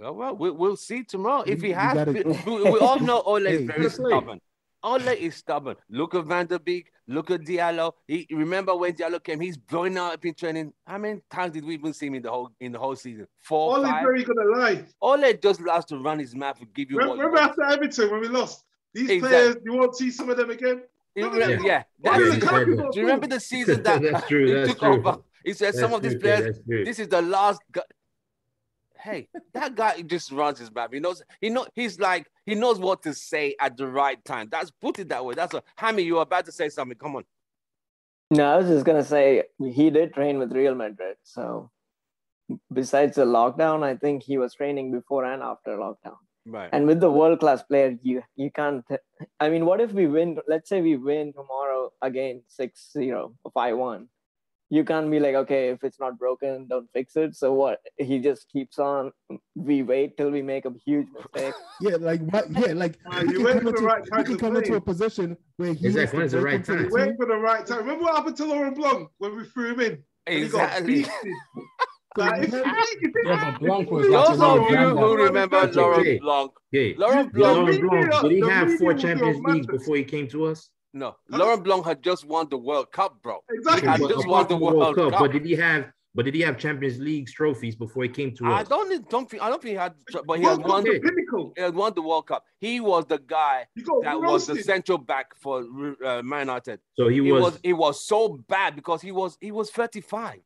Well, well, we, we'll see tomorrow if he you has. gotta- We, we all know <laughs> Ole is Hey, very stubborn. Ole is stubborn. Look at Van der Beek. Look at Diallo. He remember when Diallo came. He's blowing out up in training. How many times did we even see him in the whole in the whole season? Four, All is five. very good at life. Ole just loves to run his mouth and give you Remember, what. remember after Everton when we lost? These Exactly. players, you won't see some of them again. You Yeah. remember- yeah, that's Yeah, the he said country that. not Do you remember the season <laughs> that That's true, he that's took true. over? He said some of these true, players, that's this is the last guy. Hey, that guy just runs his mouth. He knows he know he's like he knows what to say at the right time. That's put it that way. That's a Hammy, you were about to say something. Come on. No, I was just gonna say he did train with Real Madrid. So besides the lockdown, I think he was training before and after lockdown. Right. And with the world class player, you you can't. I mean, what if we win? Let's say we win tomorrow again 6-0 or 5-1. You can't be like, okay, if it's not broken, don't fix it. So what? He just keeps on. We wait till we make a huge mistake. <laughs> Yeah, like what? Yeah, like Uh, he you can wait come, for the into, right he time can come into a position where he Exactly, has when's the right time? team. Wait for the right time. Remember what happened to Laurent Blanc when we threw him in? And he got Exactly. <laughs> Like, Yeah, but Blanc was if- Those a of you who remember Okay. Laurent Blanc, Okay. Laurent Blanc, Laurent Blanc, media- did he the have four Champions Leagues before he came to us? No, Laurent Blanc had just won the World Cup, bro. Exactly. I But just won the from World Cup. But did he have? But did he have Champions League trophies before he came to I us? don't don't think I don't think he had, but he World had won. The pinnacle. He had won the World Cup. He was the guy You got that was the central back for uh, Man United. So he He was. was he was so bad because he was he was 35,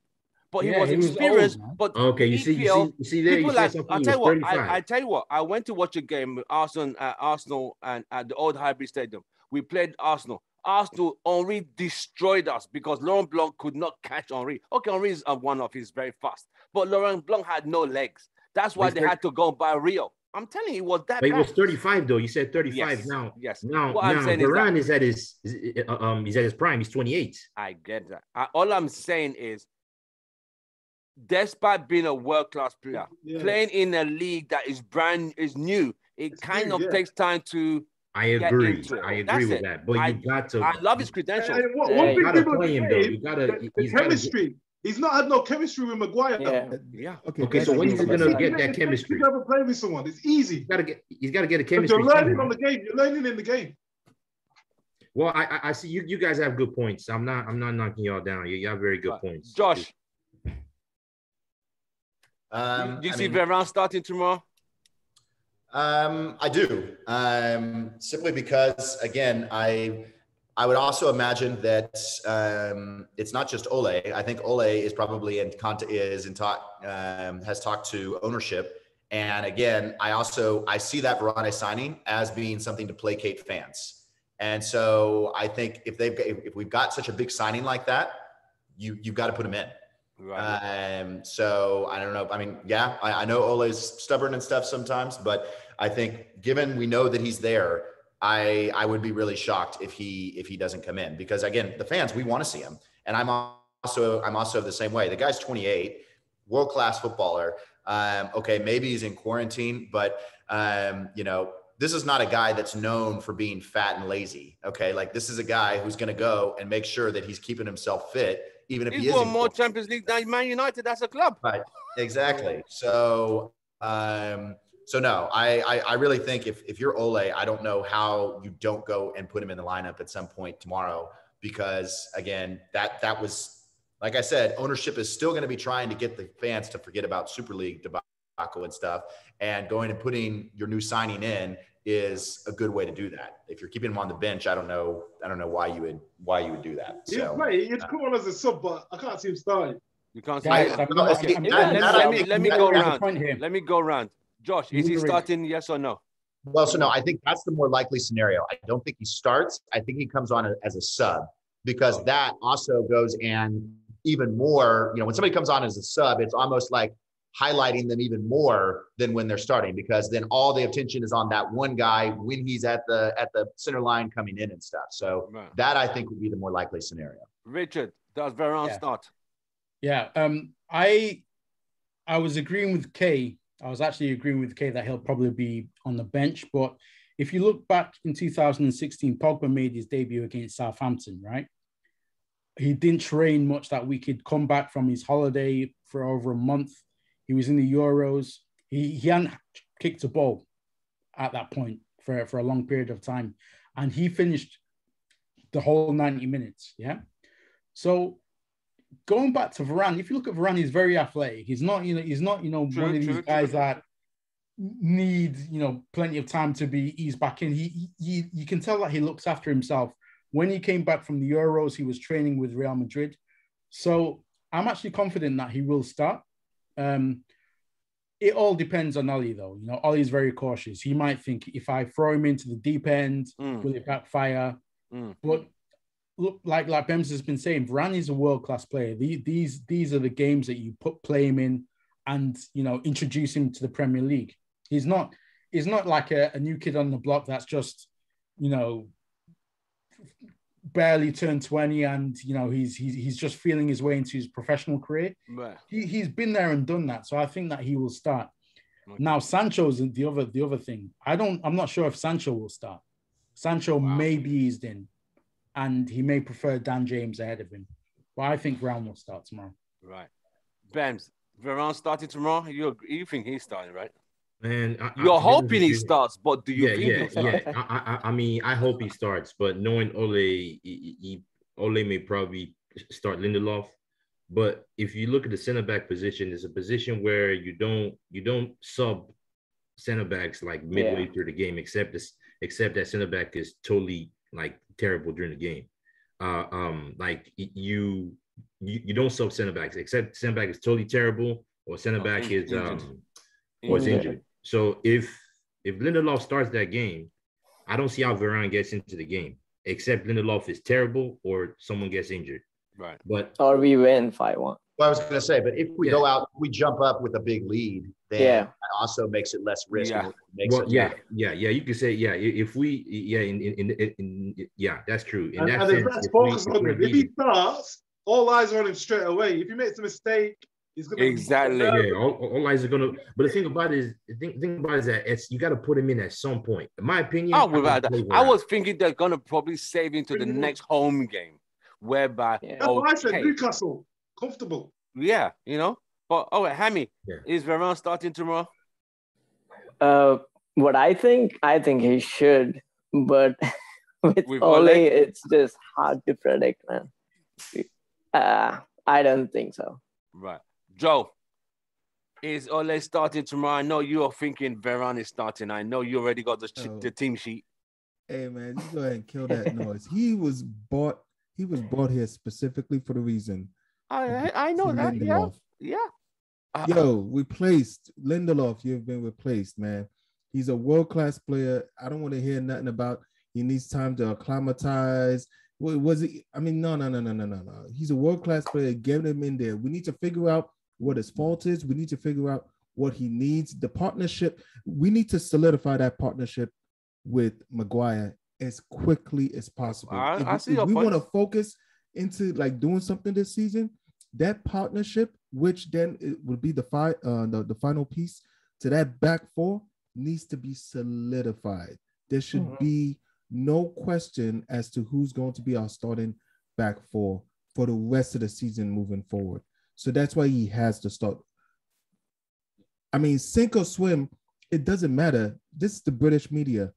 but he was he was experienced. old, but okay, you see, you see, you see there. You people said like. I'll tell you what. I, I tell you what. I went to watch a game Arsenal, uh, Arsenal, and at the old Highbury Stadium. We played Arsenal. Arsenal, Henry destroyed us because Laurent Blanc could not catch Henry. Okay, Henry is one of he's very fast, but Laurent Blanc had no legs. That's why He's they very- had to go by Rio. I'm telling you, it was that But he was 35 though. You said 35 Yes, now. yes. Now, What I'm now saying is that- Varane is, at his is, um he's at his prime. He's 28. I get that. I, all I'm saying is, despite being a world class player, Yeah. playing in a league that is brand is new, it It's kind new, of yeah. takes time to. I agree. I agree That's with it. that. But I- you got to. I love his And- credentials. and what- Yeah, one you thing gotta play him, though. You gotta- the- the he's gotta get- chemistry. He's not had no chemistry with Maguire. Yeah. Yeah. Okay, Okay, so that's when is he gonna get easy- that it's chemistry? easy to ever play with someone. It's easy. He's got to get. He's got to get a But chemistry. you're learning somehow. on the game. You're learning in the game. Well, I, I I see you. You guys have good points. I'm not. I'm not knocking y'all down. You, you have very good Right. points. Josh, Um, do you I see mean, Varane starting tomorrow? Um, I do. Um, simply because, again, I I would also imagine that um, it's not just Ole. I think Ole is probably in contact is in talk um, has talked to ownership, and again, I also I see that Varane signing as being something to placate fans, and so I think if they've if if we've got such a big signing like that, you you've got to put him in. Right. Um, so I don't know. I mean, yeah, I, I know Ole's stubborn and stuff sometimes, but I think given we know that he's there, I I would be really shocked if he if he doesn't come in because again, the fans we want to see him, and I'm also I'm also the same way. The guy's 28, world class footballer. Um, okay, maybe he's in quarantine, but um, you know. This is not a guy that's known for being fat and lazy. Okay. Like, this is a guy who's going to go and make sure that he's keeping himself fit even if He's he is won more. Champions League than Man United as a club. Right. Exactly. So, um, so no, I, I, I really think if, if you're Ole, I don't know how you don't go and put him in the lineup at some point tomorrow, because again, that, that was, like I said, ownership is still going to be trying to get the fans to forget about Super League debacle and stuff. And going and putting your new signing in is a good way to do that. If you're keeping him on the bench, I don't know, I don't know why you would, why you would do that. He'd So. play. He'd come on as a sub, but I can't see him starting. You can't say Guys. I'm no, gonna- see, I'm that- gonna- that- let me let me go around. Let me go around. Josh, is he starting? Yes or no? Well, so no, I think that's the more likely scenario. I don't think he starts. I think he comes on as a sub because that also goes and even more, you know, when somebody comes on as a sub, it's almost like highlighting them even more than when they're starting because then all the attention is on that one guy when he's at the at the center line coming in and stuff. So Right. that I think would be the more likely scenario. Richard, does Varane Yeah. start? Yeah, um, I I was agreeing with Kay. I was actually agreeing with Kay that he'll probably be on the bench. But if you look back in 2016, Pogba made his debut against Southampton, right? He didn't train much that week. He'd come back from his holiday for over a month. He was in the Euros. He, he hadn't kicked a ball at that point for, for a long period of time. And he finished the whole 90 minutes. Yeah. So going back to Varane, if you look at Varane, he's very athletic. He's not, you know, he's not, you know, True, one of true, these guys true. that need, you know, plenty of time to be eased back in. He, he, you can tell that he looks after himself. When he came back from the Euros, he was training with Real Madrid. So I'm actually confident that he will start. Um, it all depends on Ole, though. You know, Ole's very cautious. He might think if I throw him into the deep end, Mm. will it backfire? Mm. But look, like like Bems has been saying, Varane is a world class player. The- These these are the games that you put play him in, and you know introduce him to the Premier League. He's not he's not like a, a new kid on the block that's just you know barely turned 20 and you know he's he's, he's just feeling his way into his professional career Right. he, he's been there and done that so i think that he will start Okay. now sancho's the other the other thing i don't i'm not sure if sancho will start sancho Wow. may be eased in and he may prefer dan james ahead of him but i think brown will start tomorrow Right. Bams, Varane starting tomorrow? You agree, you think he's starting, right? Man, I, You're I- hoping he starts, but do you yeah, think yeah, yeah. I, I, I mean, I hope he starts, but knowing Ole, he, he, Ole may probably start Lindelof. But if you look at the center back position, it's a position where you don't you don't sub center backs like midway Yeah. through the game, except this except that center back is totally like terrible during the game. Uh, um, like you you, you don't sub center backs except center back is totally terrible or center Oh, back in- is injured. um or is Injured. Injured. So if if Lindelof starts that game, I don't see how Varane gets into the game, except Lindelof is terrible or someone gets injured. Right. But Or we win 5 1. Well, I was going to say, but if we Yeah. go out, we jump up with a big lead, then Yeah. that also makes it less risk. Yeah. well, it, yeah, yeah, yeah. You could say, yeah, if we, yeah, in, in, in, in yeah, that's true. In And, that and sense, if let's if we- if on we're him. If he starts, all eyes are on him straight away. If he makes a mistake, he's gonna Exactly. yeah, all, all eyes are gonna. But the thing about it is, the thing, thing about it is that it's you got to put him in at some point. In my opinion, Oh, without play that. I was thinking they're gonna probably save him to the next home game, whereby Yeah. That's what I said. Newcastle, comfortable. yeah, you know. But oh, Hammy, Yeah. is Varane starting tomorrow? Uh, what I think, I think he should, but <laughs> with With Ole, Ole? it's just hard to predict, man. Uh, I don't think so. Right, Joe. Is Ole starting tomorrow? I know you are thinking Varane is starting. I know you already got the, Oh. the team sheet. Hey man, you go ahead and kill that noise. He was bought. He was bought here specifically for the reason. I I, know that. Yeah, Lindelof. yeah. Uh, Yo, replaced Lindelof. You've been replaced, man. He's a world class player. I don't want to hear nothing about. He needs time to acclimatize. Wa- Was it? I mean, no, no, no, no, no, no, no. He's a world class player. Get him in there. We need to figure out what his fault is. We need to figure out what he needs. The partnership. We need to solidify that partnership with Maguire as quickly as possible. I- if I see your we want to focus into like doing something this season, that partnership, which then it would be the fi- uh, the, the final piece to that back four, needs to be solidified. There should Mhm. be no question as to who's going to be our starting back four for the rest of the season moving forward. So that's why he has to start. I mean, sink or swim, it doesn't matter. This is the British media.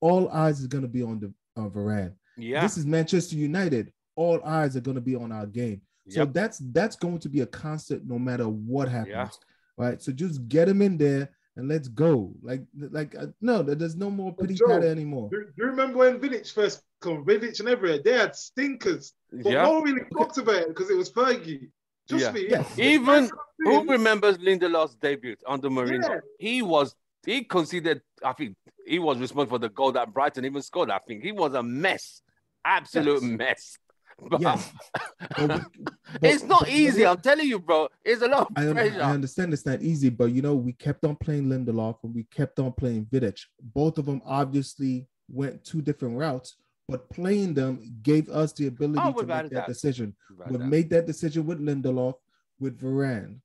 All eyes is going to be on the on Varane. Yeah. This is Manchester United. All eyes are going to be on our game. So that's that's going to be a constant no matter what happens. Yeah. Right. So just get him in there and let's go. Like like uh, no, there's no more pity Joe, patter anymore. Do, do you remember when Vidic first come? Vidic and Evra, they had stinkers, but Yeah. no one really talked about it because it was Fergie. Just Yeah. me. Yes. Even who remembers Lindelof's debut under Mourinho? Yeah. He was he considered. I think he was responsible for the goal that Brighton even scored. I think he was a mess, absolute Yes. mess. <laughs> But Yes. <laughs> But but- it's not but- easy. I'm telling you, bro. It's a lot of I, pressure. I understand it's not easy, but you know, we kept on playing Lindelof and we kept on playing Vidic. Both of them obviously went two different routes, but playing them gave us the ability Oh, to make that decision. Without We made that decision with Lindelof, with Varane,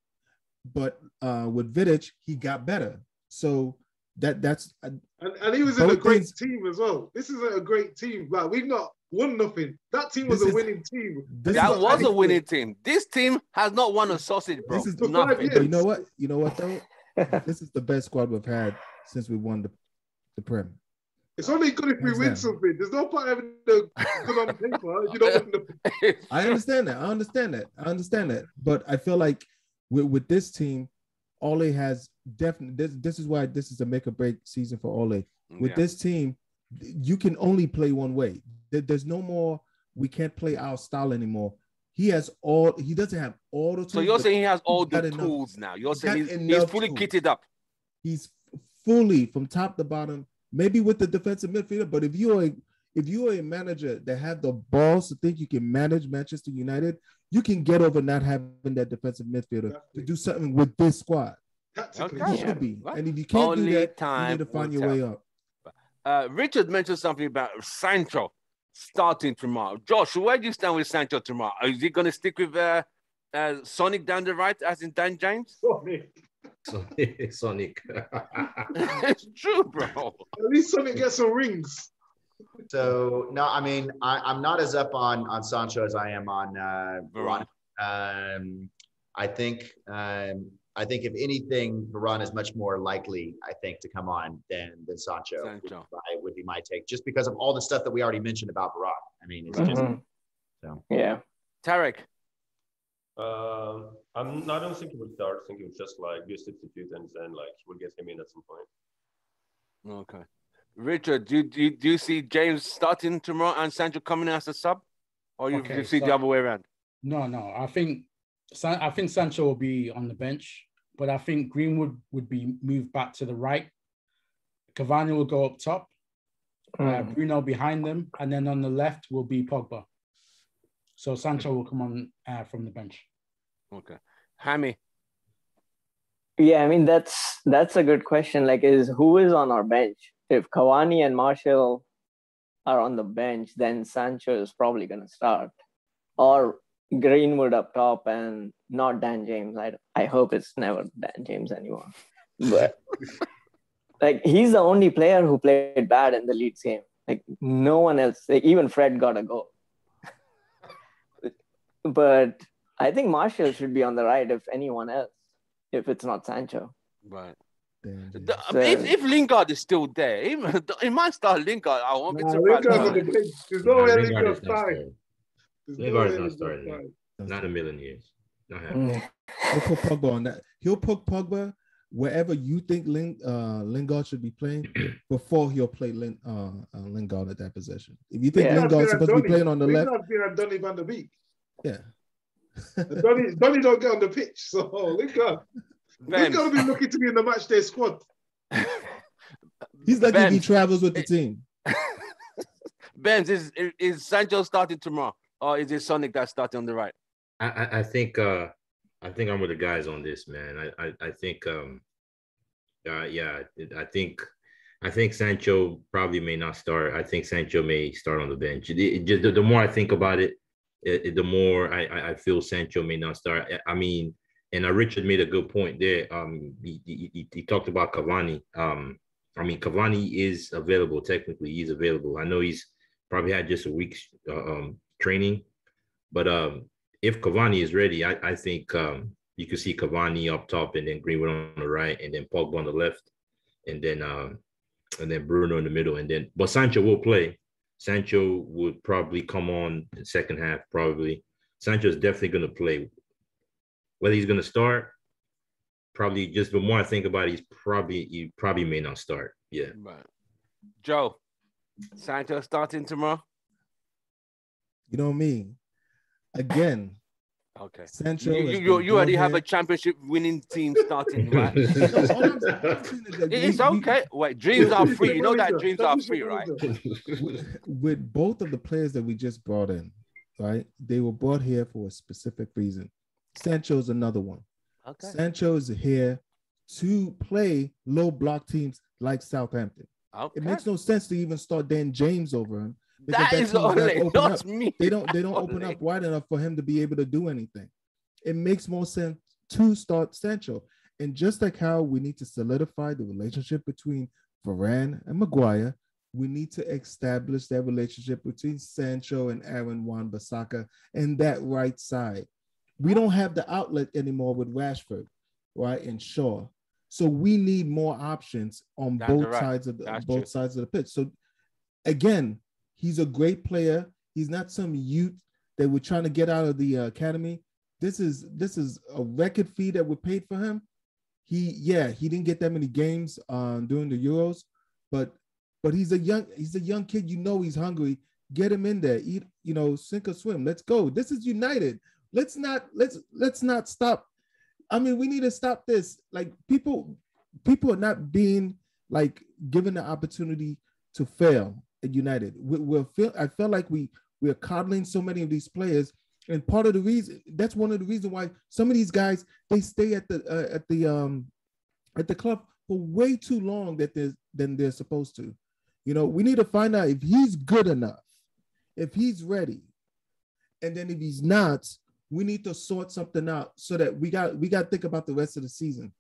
but uh, with Vidic, he got better. So that that's uh, And, and he was in a great things- team as well. This isn't a great team. Like we've not won nothing. That team was This a is- winning team. That was a winning team. This team has not won a sausage, bro. This is- For five Nothing. years. But you know what? You know what though? <laughs> this is the best squad we've had since we won the the Prem. It's only good if we win something. There's no point having the good on paper. You don't win the <laughs> I understand that. I understand that. I understand that. But I feel like with, with this team, Ole has definitely this, this is why this is a make or break season for Ole. With Yeah. this team, you can only play one way. There- There's no more, we can't play our style anymore. He has all he doesn't have all the tools. So you're saying he has all got the enough- tools now. You're he's saying he's, he's fully tools. kitted up. he's fully from top to bottom, maybe with the defensive midfielder. But if you're a if you're a manager that have the balls to think you can manage Manchester United, you can get over not having that defensive midfielder to do something with this squad. tactically. Okay. You should be. Well, And if you can't only do that, time you need to find will your way up. Uh, Richard mentioned something about Sancho starting tomorrow. Josh, where do you stand with Sancho tomorrow? Is he going to stick with uh, uh, Sonic down the right, as in Dan James? Sonic. <laughs> Sonic. it's true, bro. At least Sonic gets some rings. So no, I mean I, I'm not as up on on Sancho as I am on uh, Varane. Varane. Um, I think um, I think if anything, Varane is much more likely, I think, to come on than than Sancho. Sancho. Would, be- would be my take, just because of all the stuff that we already mentioned about Varane. I mean, it's just Mhm. so. Yeah. Tarek. Um, I'm. I don't think he will start. I think he will just like be a substitute, and then like we'll get him in at some point. Okay. Richard, do, do, do you see James starting tomorrow and Sancho coming in as a sub? Or you, Okay, you see the other way around? No, no. I think San- I think Sancho will be on the bench, but I think Greenwood would be moved back to the right. Cavani will go up top. Uh, Mm. Bruno behind them, and then on the left will be Pogba. So Sancho will come on uh, from the bench. Okay. Hammy. Yeah, I mean that's that's a good question. Like, is who is on our bench? If Cavani and Martial are on the bench, then Sancho is probably going to start, or Greenwood up top and not Dan James. I I hope it's never Dan James anymore. But <laughs> like, he's the only player who played bad in the Leeds game. Like, no one else. Like, even Fred got a goal. But I think Martial should be on the right if anyone else, if it's not Sancho. Right. The- dude. I mean, if, if Lingard is still there, even, he might start Lingard. I won't be Nah, surprised. Lingard's on about the it. bench. Nah, way Lingard Lingard's is not starting. starting. Lingard is not starting. starting. Not a million years. Not happening. Mm. He'll put Pogba on that. He'll put Pogba wherever you think Ling, uh, Lingard should be playing <clears throat> before he'll play Lin, uh, uh, Lingard at that position. If you think Yeah. Lingard's supposed to be playing on the left, Lingard's been at Donny van der Beek. Yeah. Donny, Donny don't get on the pitch, so Lingard, Benz. Lingard will be looking to be in the match day squad. <laughs> He's lucky if he travels with the team. <laughs> Benz, is, is Sancho starting tomorrow? Or is it Sonic that's starting on the right? I, I, I think uh I think I'm with the guys on this, man. I I, I think um uh yeah, I think I think Sancho probably may not start. I think Sancho may start on the bench. It, it just the, the more I think about it, it, it- the more I, I feel Sancho may not start. I- I mean, and uh, Richard made a good point there. Um, he, he, he- talked about Cavani. Um, I mean, Cavani is available technically. He's available. I know he's probably had just a week's uh, um training, but um, if Cavani is ready, I, I think um, you could see Cavani up top and then Greenwood on the right and then Pogba on the left and then um, and then Bruno in the middle and then but Sancho will play. Sancho would probably come on in second half probably. Sancho's definitely going to play. Whether he's going to start, probably just the more I think about it, he's probably he probably may not start. Yeah. Right. Joe, Sancho starting tomorrow. You know me. Again, Okay. Sancho. You, you, you, already have a championship winning team starting, <laughs> right? No, all I'm saying- all I'm saying is that it's we- we- okay. Wait, dreams are free. You know that dreams are free, right? with, with both of the players that we just brought in, right? They were brought here for a specific reason. Sancho's another one. Okay. Sancho is here to play low block teams like Southampton. Okay. It makes no sense to even start Dan James over him. That is doesn't open not up. me. They don't they don't open up wide enough for him to be able to do anything. It makes more sense to start Sancho. And just like how we need to solidify the relationship between Varane and Maguire, we need to establish that relationship between Sancho and Aaron Wan-Bissaka and that right side. We don't have the outlet anymore with Rashford, right? And Shaw. So we need more options on That's both right. sides of the That's both true. sides of the pitch. So again, he's a great player. He's not some youth that we're trying to get out of the uh, academy. This is this is a record fee that we paid for him. He yeah, he didn't get that many games um, during the Euros, but but he's a young he's a young kid. You know he's hungry. Get him in there. Eat you know sink or swim. Let's go. This is United. Let's not let's let's not stop. I mean, we need to stop this. Like people people are not being like given the opportunity to fail United. We, we're feel I feel like we we're coddling so many of these players, and part of the reason that's one of the reasons why some of these guys they stay at the uh, at the um at the club for way too long that they're than they're supposed to. You know, we need to find out if he's good enough, if he's ready, and then if he's not, we need to sort something out so that we got we got to think about the rest of the season.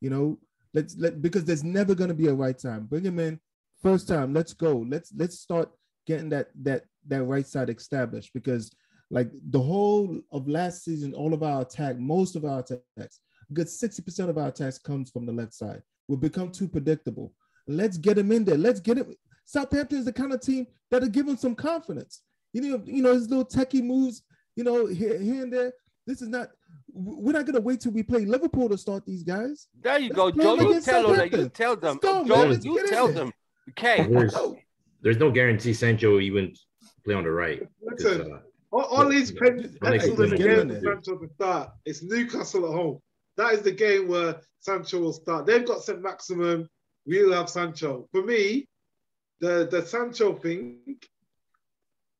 You know, let's let because there's never going to be a right time. Bring him in first time. Let's go. Let's let's start getting that that that right side established because like the whole of last season, all of our attack, most of our attacks, a good 60% of our attacks comes from the left side. We've become too predictable. Let's get him in there. Let's get him. Southampton is the kind of team that'll give him some confidence. You know, you know, his little techie moves, you know, here, here and there. This is not. We're not gonna wait till we play Liverpool to start these guys. There you Let's go, Joe. You tell them. You tell them. Go, Joe, you tell them. Okay. There's, there's no guarantee Sancho will even play on the right. Listen, uh, all, all these pen, Well, they pencils could the get game in for there. Sancho to start. It's Newcastle at home. That is the game where Sancho will start. They've got Saint-Maximin. We'll have Sancho. For me, the the Sancho thing,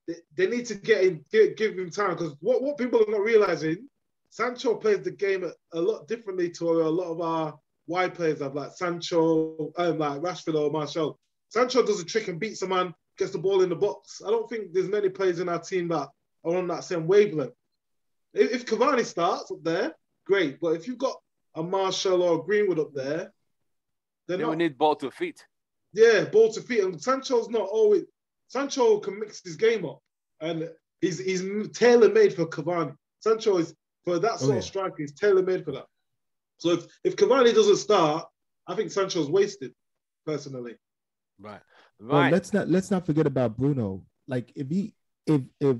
they, they need to get in, give, give him time because what, what people are not realizing, Sancho plays the game a, a lot differently to a lot of our wide players have, like Sancho, um, like Rashford or Martial. Sancho does a trick and beats a man, gets the ball in the box. I don't think there's many players in our team that are on that same wavelength. If, if Cavani starts up there, great. But if you've got a Martial or a Greenwood up there, Then we not. need ball to feet. Yeah, ball to feet. And Sancho's not always. Sancho can mix his game up, and he's he's tailor made for Cavani. Sancho is for that sort Oh, yeah. of striker. He's tailor made for that. So if if Cavani doesn't start, I think Sancho's wasted, personally. Right. Well, Right. let's not let's not forget about Bruno. Like if he if if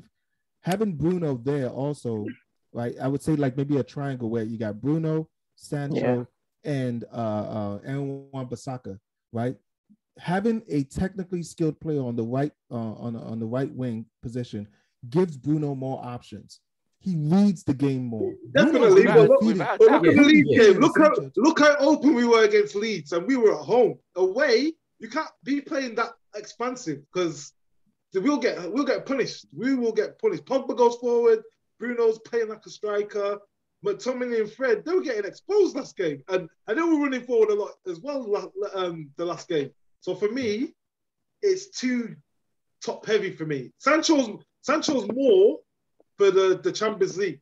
having Bruno there also, right? I would say like maybe a triangle where you got Bruno, Sancho, and uh uh Aaron Wan-Bissaka, right? Having a technically skilled player on the right uh, on the- on the right wing position gives Bruno more options. He reads the game more. Definitely, Bruno's but not look, feeding- but look at the Yeah, Leeds game. Look how look how open we were against Leeds, and we were at home. Away, you can't be playing that expansive because we'll get we'll get punished. We will get punished. Pogba goes forward. Bruno's playing like a striker. McTominay and Fred, they were getting exposed last game, and and they were running forward a lot as well. Um, the last game. So for me, it's too top heavy for me. Sancho's Sancho's more for the the Champions League.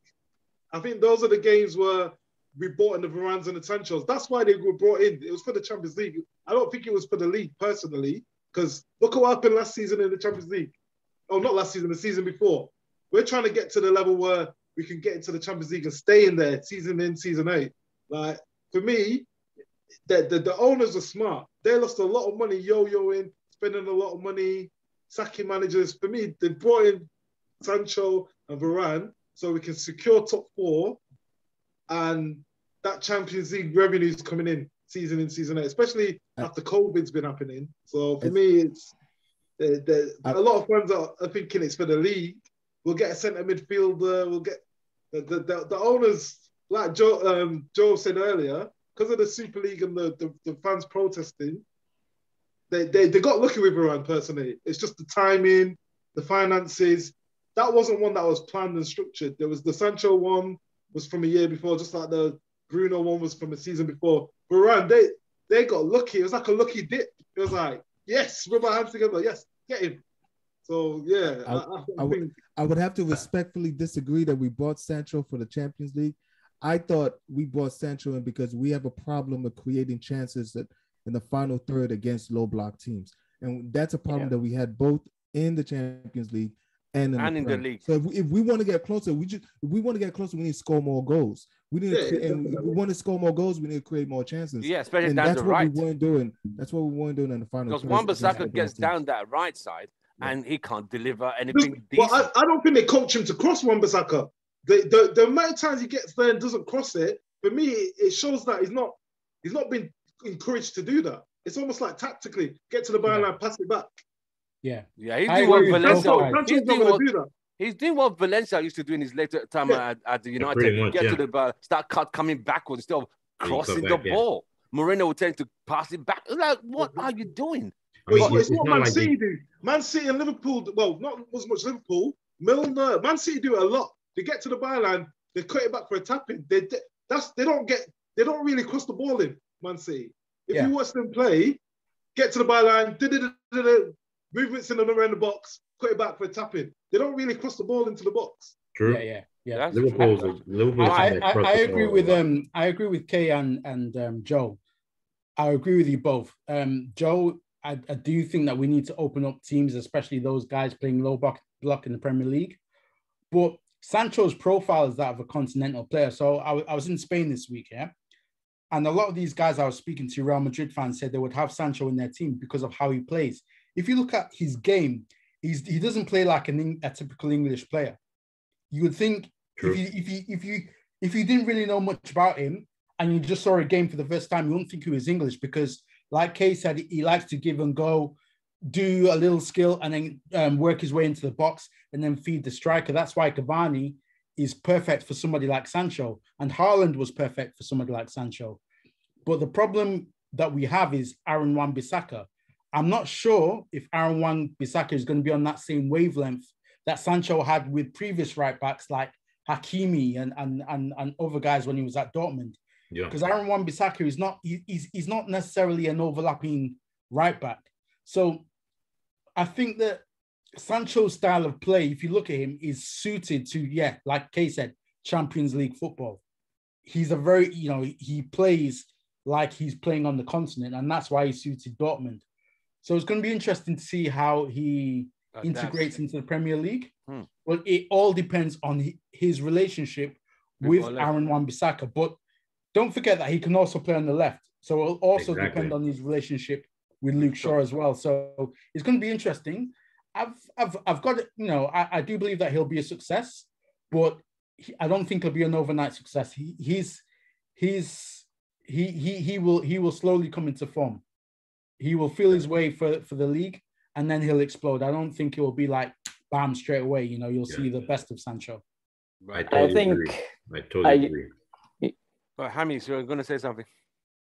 I think those are the games where we brought in the Varanes and the Sanchos. That's why they were brought in. It was for the Champions League. I don't think it was for the league personally, because look what happened last season in the Champions League. Oh, not last season, the season before. We're trying to get to the level where we can get into the Champions League and stay in there season in, season out. Like for me, the, the, the owners are smart. They lost a lot of money yo-yoing, spending a lot of money, sacking managers. For me, they brought in Sancho and Varane so we can secure top four and that Champions League revenue is coming in season in season out, especially after COVID's been happening. So for me, it's the, the, a lot of fans are, are thinking it's for the league. We'll get a centre midfielder. We'll get the, the, the, the owners, like Joe, um, Joe said earlier, because of the Super League and the, the, the, fans protesting, they, they, they got lucky with Varane personally. It's just the timing, the finances. That wasn't one that was planned and structured. There was the Sancho one was from a year before, just like the Bruno one was from a season before. Varane, they they got lucky. It was like a lucky dip. It was like, yes, rub our hands together. Yes, get him. So yeah, I, I, I, would, I would have to respectfully disagree that we bought Sancho for the Champions League. I thought we bought Sancho in because we have a problem of creating chances that in the final third against low block teams, and that's a problem yeah. that we had both in the Champions League and in, and the, in the, league. So if we, if we, want to get closer, we just if we want to get closer, we need to score more goals. We need yeah, to, and we want to score more goals. We need to create more chances. Yeah, especially and down that's the what right. we weren't doing. That's what we weren't doing in the final. Because Wan-Bissaka gets down that right side yeah. and he can't deliver anything. Well, I, I, don't think they coach him to cross Wan-Bissaka. The, the the amount of times he gets there and doesn't cross it, for me, it shows that he's not he's not been encouraged to do that. It's almost like tactically get to the byline, yeah. pass it back. Yeah, yeah, he's doing what Valencia. He's doing what, do. He's doing what Valencia used to do in his later time yeah. at, at the United. Much, Get yeah. to the ball, start cut coming backwards instead of crossing back, the ball. Moreno would tend to pass it back. Like, what are you doing? I mean, it's, it's, what Man like City do. Man City and Liverpool, well, not as much Liverpool. Milner, Man City do a lot. They get to the byline, they cut it back for a tapping. They, they that's they don't get they don't really cross the ball in Man City. If yeah. you watch them play, get to the byline, movements in the and around the box, put it back for a tap in. They don't really cross the ball into the box. True. Yeah, yeah, yeah. Liverpool's, Liverpool's I, I, I agree with um I agree with Kay and and um, Joe. I agree with you both. Um, Joe, I, I do think that we need to open up teams, especially those guys playing low block, block in the Premier League. But Sancho's profile is that of a continental player. So I, I was in Spain this week, yeah, and a lot of these guys I was speaking to, Real Madrid fans, said they would have Sancho in their team because of how he plays. If you look at his game, he's he doesn't play like an, a typical English player. You would think if you if you if you if you didn't really know much about him and you just saw a game for the first time, you wouldn't think he was English because, like Kay said, he likes to give and go, do a little skill, and then um, work his way into the box and then feed the striker. That's why Cavani is perfect for somebody like Sancho, and Haaland was perfect for somebody like Sancho. But the problem that we have is Aaron Wan-Bissaka. I'm not sure if Aaron Wan-Bissaka is going to be on that same wavelength that Sancho had with previous right backs like Hakimi and, and, and, and other guys when he was at Dortmund. Yeah. Because Aaron Wan-Bissaka is not he, he's, he's not necessarily an overlapping right back. So I think that Sancho's style of play, if you look at him, is suited to, yeah, like Kay said, Champions League football. He's a very, you know, he plays like he's playing on the continent, and that's why he suited Dortmund. So it's going to be interesting to see how he integrates into the Premier League. Hmm. Well, it all depends on his relationship with Aaron Wan-Bissaka. But don't forget that he can also play on the left. So it'll also exactly. depend on his relationship with Luke Shaw as well. So it's going to be interesting. I've, I've, I've got, you know, I, I do believe that he'll be a success, but he, I don't think he'll be an overnight success. He, he's, he's, he, he, he will, he will slowly come into form. He will feel his way for, for the league and then he'll explode. I don't think it will be like bam straight away. You know, you'll yeah. see the best of Sancho. I, totally I think agree. I totally I, agree. Well, Hamis, you're going to say something.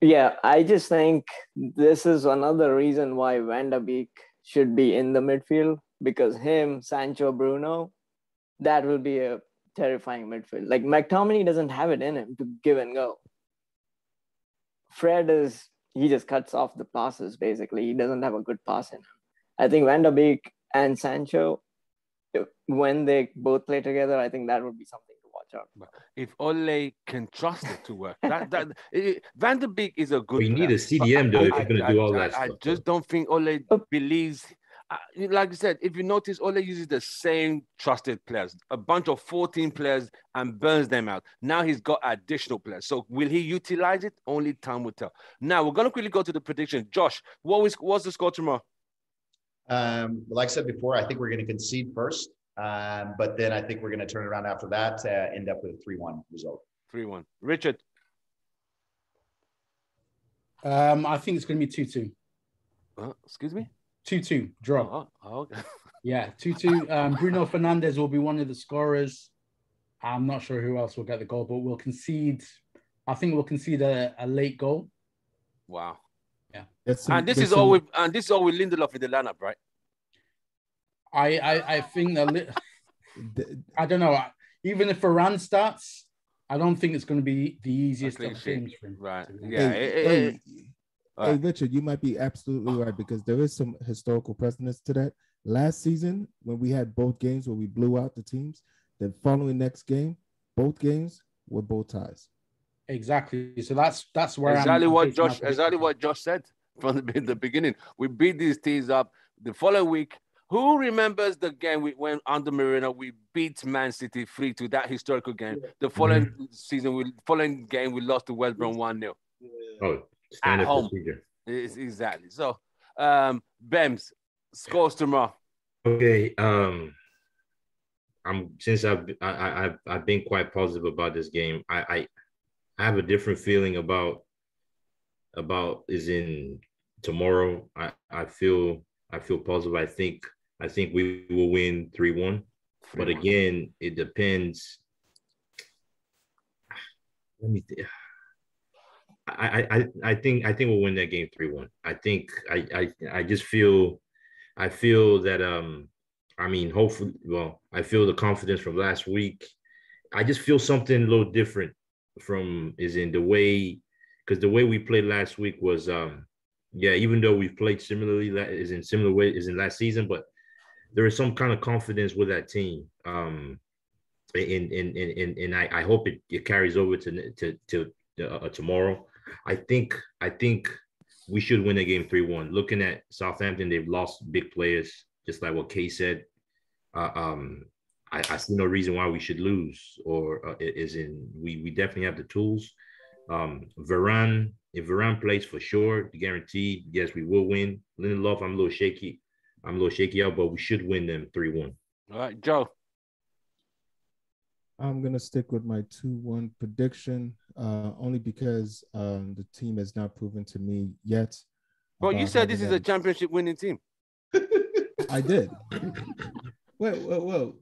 Yeah, I just think this is another reason why Van der Beek should be in the midfield because him, Sancho, Bruno, that will be a terrifying midfield. Like McTominay doesn't have it in him to give and go. Fred is he just cuts off the passes basically. He doesn't have a good pass in him. I think Van der Beek and Sancho, when they both play together, I think that would be something to watch out. For. If Ole can trust it to work, that that <laughs> it, Van der Beek is a good. We need a CDM though I, if you're going to do all that. I, I just don't think Ole oh. believes like I said, if you notice, Ole uses the same trusted players, a bunch of 14 players, and burns them out. Now he's got additional players. So will he utilize it? Only time will tell. Now we're going to quickly go to the prediction. Josh, what was what's the score tomorrow? Um, like I said before, I think we're going to concede first, um, but then I think we're going to turn around after that to end up with a three-one result. Three-one. Richard. Um, I think it's going to be two-two. Uh, excuse me. Two-two draw. Oh, oh, okay. <laughs> Yeah, two-two. Um, Bruno Fernandes will be one of the scorers. I'm not sure who else will get the goal, but we'll concede. I think we'll concede a, a late goal. Wow. Yeah. Some, and this is all with and this is all with Lindelof in the lineup, right? I I, I think that li- <laughs> I don't know. Even if Varane starts, I don't think it's going to be the easiest of games for him. Right. Yeah. Hey, it, hey, it, hey, Richard, you might be absolutely right because there is some historical precedence to that. Last season, when we had both games where we blew out the teams, the following next game, both games were both ties. Exactly. So that's that's where exactly I'm what Josh exactly what Josh said from the, the beginning. We beat these teams up the following week. Who remembers the game we went under Mourinho? We beat Man City 3 to that historical game. The following mm-hmm. season, we following game, we lost to West Brom 1 0. Oh, at home. Procedure. It's, exactly. So, um, Bems, scores tomorrow. Okay. Um, I'm since I've I, I've I've been quite positive about this game. I, I I have a different feeling about about is in tomorrow. I I feel I feel positive. I think I think we will win 3 1. But again, it depends. Let me think. I, I, I think I think we'll win that game 3-1. I think I, I I just feel I feel that um I mean hopefully well I feel the confidence from last week. I just feel something a little different from is in the way because the way we played last week was um yeah even though we've played similarly is in similar way is in last season but there is some kind of confidence with that team. Um, and and and and I, I hope it, it carries over to to to uh, tomorrow. I think I think we should win a game three one. Looking at Southampton, they've lost big players, just like what Kay said. Uh, um, I, I see no reason why we should lose, or uh, is in we we definitely have the tools. Um, Varane, if Varane plays for sure, guaranteed, yes, we will win. Lindelof, I'm a little shaky I'm a little shaky out, but we should win them 3 1. All right, Joe. I'm going to stick with my 2 1 prediction uh, only because um, the team has not proven to me yet. Well, you said this is a championship winning team. <laughs> I did. well, well, well,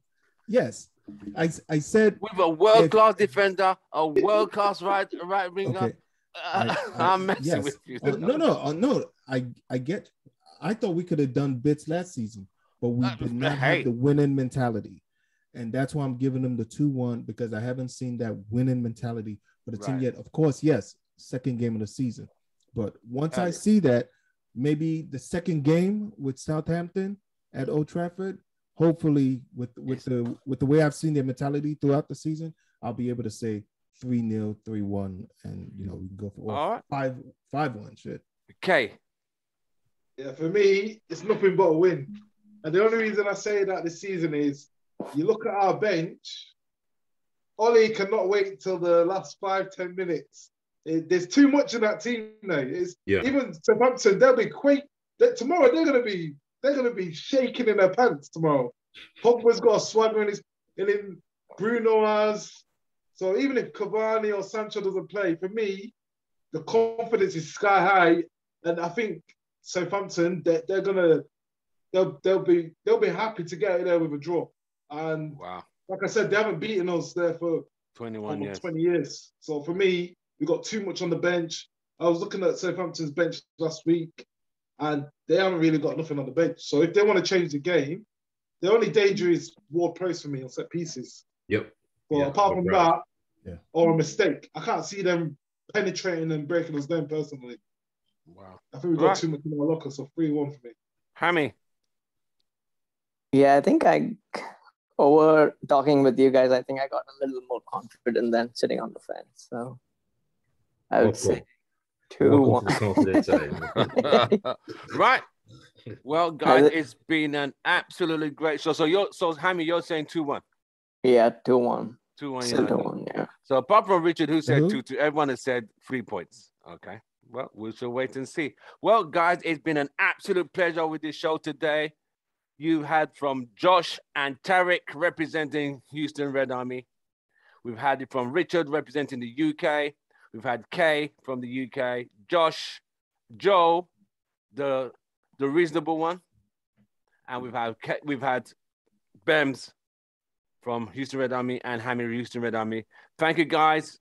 yes. I, I said with a world class defender, a world class right right winger. Okay. Uh, I, <laughs> am messing yes. with you. Oh, no, no, oh, no. I I get I thought we could have done bits last season, but we did not have the winning mentality. And that's why I'm giving them the 2 1 because I haven't seen that winning mentality for the right. team yet. Of course, yes, second game of the season. But once I see that, maybe the second game with Southampton at Old Trafford, hopefully with with the with the way I've seen their mentality throughout the season, I'll be able to say 3 0, 3 1, and you know, we can go for well, right. 5 5 1 shit. Okay. Yeah, for me, it's nothing but a win. And the only reason I say that this season is you look at our bench, Ole cannot wait till the last five, ten minutes. It, there's too much in that team now. It's, yeah. Even Southampton, they'll be quick. They, tomorrow they're gonna be they're gonna be shaking in their pants tomorrow. Pogba's got a swagger in his and then Bruno has. So even if Cavani or Sancho doesn't play, for me, the confidence is sky high. And I think Southampton, they're, they're gonna they'll they'll be they'll be happy to get there with a draw. And wow, like I said, they haven't beaten us there for 21 years. 20 years. So for me, we got too much on the bench. I was looking at Southampton's bench last week, and they haven't really got nothing on the bench. So if they want to change the game, the only danger is Ward Prowse for me on set pieces. Yep. But yeah, apart from that, yeah. or a mistake, I can't see them penetrating and breaking us down personally. Wow. I think we've got right. too much in our locker, so 3 1 for me. Hammy. Yeah, I think I, over talking with you guys, I think I got a little more confident than sitting on the fence. So I would say 2 1. <laughs> right. Well, guys, it's been an absolutely great show. So you're so Hammy, you're saying two one. Yeah, two one. Two one. Still two one. Yeah. So apart from Richard, who said Mhm. two two, everyone has said three points. Okay. Well, we shall wait and see. Well, guys, it's been an absolute pleasure with this show today. You had from Josh and Tarek representing Houston Red Army. We've had it from Richard representing the UK. We've had Kay from the UK, Josh, Joe, the the reasonable one, and we've had we've had Bems from Houston Red Army and Hammy Houston Red Army. Thank you guys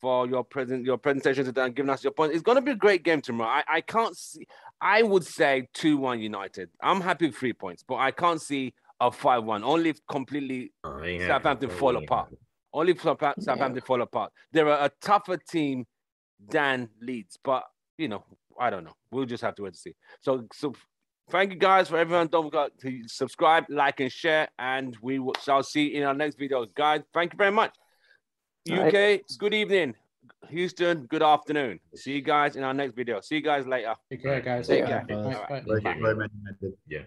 for your present your presentation today and giving us your point. It's going to be a great game tomorrow. I, I can't see. I would say two one United. I'm happy with three points, but I can't see a five one. Only if completely Oh, happy. Southampton fall ain't apart. Only if Southampton Southampton fall apart. They're a, a tougher team than Leeds, but you know, I don't know. We'll just have to wait to see. So, so thank you guys for everyone. Don't forget to subscribe, like, and share, and we will, shall see in our next video, guys. Thank you very much. All UK, right. good evening. Houston, good afternoon. See you guys in our next video. See you guys later. Take care, guys. See ya. Bye. Bye. Bye. Like, Bye. like Man United. Yeah.